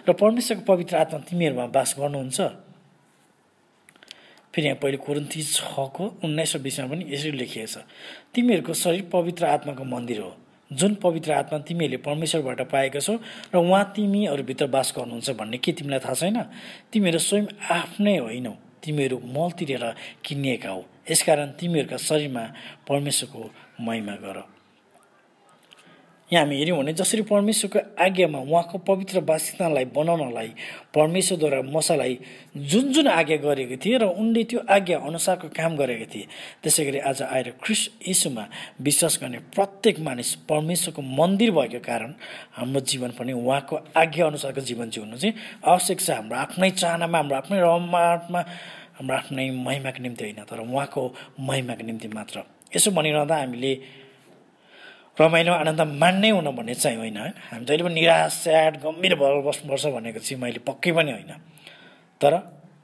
[SPEAKER 1] र परमेश्वरको पवित्र आत्मा तिमीहरूमा बास गर्नुहुन्छ। फेरि यहाँ पहिले कुरन्ती छको उन्नाइस बिसमा पनि यसरी लेखिएको छ। तिमीहरूको शरीर पवित्र आत्माको मन्दिर हो। जुन पवित्र आत्मा तिमीहरूले परमेश्वरबाट पाएको छौ र उहाँ तिमीहरूभित्र बास गर्नुहुन्छ भन्ने के तिमीलाई थाहा छैन? तिमीहरू स्वयं आफ्नै होइनौ। तिमीहरू मल तिरेर किनिएका हो। यसकारण तिमीहरूका शरीरमा परमेश्वरको महिमा गर। यहाँ हामी हेऱ्यौँ भने जसरी परमेश्वरको आज्ञामा उहाँको पवित्र वासस्थानलाई बनाउनलाई परमेश्वरद्वारा मसालाई जुन जुन आज्ञा गरेको थिए र उनले त्यो आज्ञा अनुसारको काम गरेका थिए त्यसै गरी आज आएर क्रिस यीशुमा विश्वास गर्ने प्रत्येक मानिस परमेश्वरको मन्दिर भएको कारण हाम्रो जीवन पनि उहाँको आज्ञा अनुसारको जीवन जिउनु चाहिँ आवश्यक छ। हाम्रो आफ्नै चाहनामा हाम्रो आफ्नै रमाटमा हाम्रो आफ्नै महिमाको निम्ति होइन तर उहाँको महिमाको निम्ति मात्र। यसो भनिरहँदा हामीले रमाइलो आनन्द मान्नै हुन भन्ने चाहिँ होइन। हामी जहिले पनि निराश स्याड गम्भीर भएर बस्नुपर्छ भनेको चाहिँ मैले पक्कै पनि होइन। तर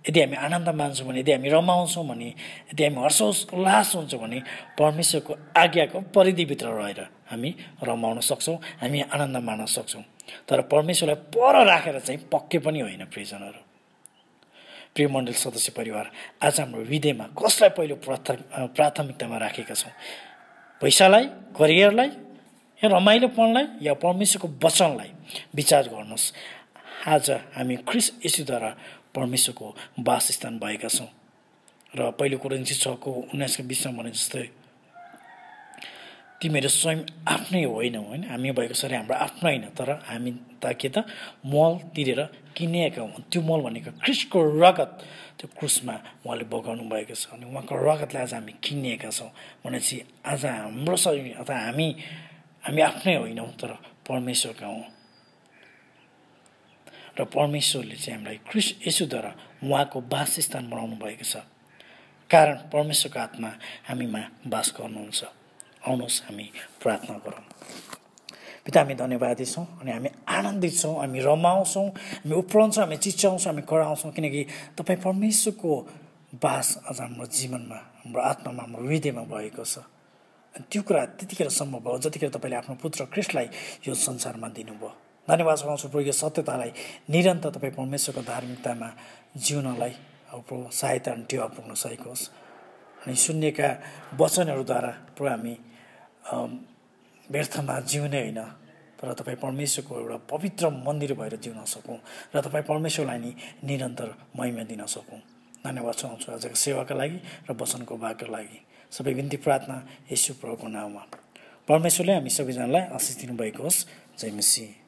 [SPEAKER 1] यदि हामी आनन्द मान्छौँ भने यदि हामी रमाउँछौँ भने यदि हामी हर्ष उल्लास हुन्छौँ भने परमेश्वरको आज्ञाको परिधिभित्र रहेर हामी रमाउन सक्छौँ हामी आनन्द मान्न सक्छौँ। तर परमेश्वरलाई पर राखेर चाहिँ पक्कै पनि होइन प्रिजनहरू प्रिय मण्डल सदस्य परिवार। आज हाम्रो हृदयमा कसलाई पहिलो प्राथमिकतामा राखेका छौँ? पैसालाई करियरलाई या रमाइलोपनलाई या परमेश्वरको वचनलाई विचार गर्नुहोस्। आज हामी क्रिस यशुद्वारा परमेश्वरको वासस्थान भएका छौँ। र पहिलो कुरो छको उन्नाइसको बिसमा भने जस्तै तिमीहरू स्वयं आफ्नै होइनौ होइन? हामी भएको छ हाम्रो आफ्नो होइन तर हामी त के त मल तिरेर किनिएका हौँ त्यो मल भनेको क्रिसको रगत। त्यो क्रुसमा उहाँले बगाउनु भएको छ। अनि उहाँको रगतलाई आज हामी किनिएका छौँ। भनेपछि आज हाम्रो शरीर अथवा हामी हामी आफ्नै होइनौँ तर परमेश्वरका हौँ। र परमेश्वरले चाहिँ हामीलाई क्रिस यसुद्वारा उहाँको वासस्थान बनाउनु भएको छ। कारण परमेश्वरको आत्मा हामीमा बास गर्नुहुन्छ। आउनुहोस् हामी प्रार्थना गरौँ। पिता हामी धन्यवादी छौँ अनि हामी आनन्दित छौँ हामी रमाउँछौँ हामी उफ्रन्छौँ हामी चिच्याउँछौँ हामी कराउँछौँ किनकि तपाईँ परमेश्वरको बास आज हाम्रो जीवनमा हाम्रो आत्मामा हाम्रो हृदयमा भएको छ। अनि त्यो कुरा त्यतिखेर सम्भव भयो जतिखेर तपाईँले आफ्नो पुत्र क्रिस्टलाई यो संसारमा दिनुभयो। धन्यवाद चढाउँछु प्रयोग सत्यतालाई निरन्तर तपाईँ परमेश्वरको धार्मिकतामा जिउनलाई अब सहायता अनि टेवा पुग्न सकेको होस्। अनि सुन्नेका वचनहरूद्वारा प्रभु हामी व्यर्थमा जिउने होइन। तर तपाईँ परमेश्वरको एउटा पवित्र मन्दिर भएर जिउन सकौँ र तपाईँ परमेश्वरलाई नि निरन्तर महिमा दिन सकौँ। धन्यवाद चढाउँछु आजको सेवाका लागि र वचनको भागको लागि। सबै बिन्ती प्रार्थना यसु प्रभुको नाउँमा। परमेश्वरले हामी सबैजनालाई आशिष दिनुभएको होस्। जय मसी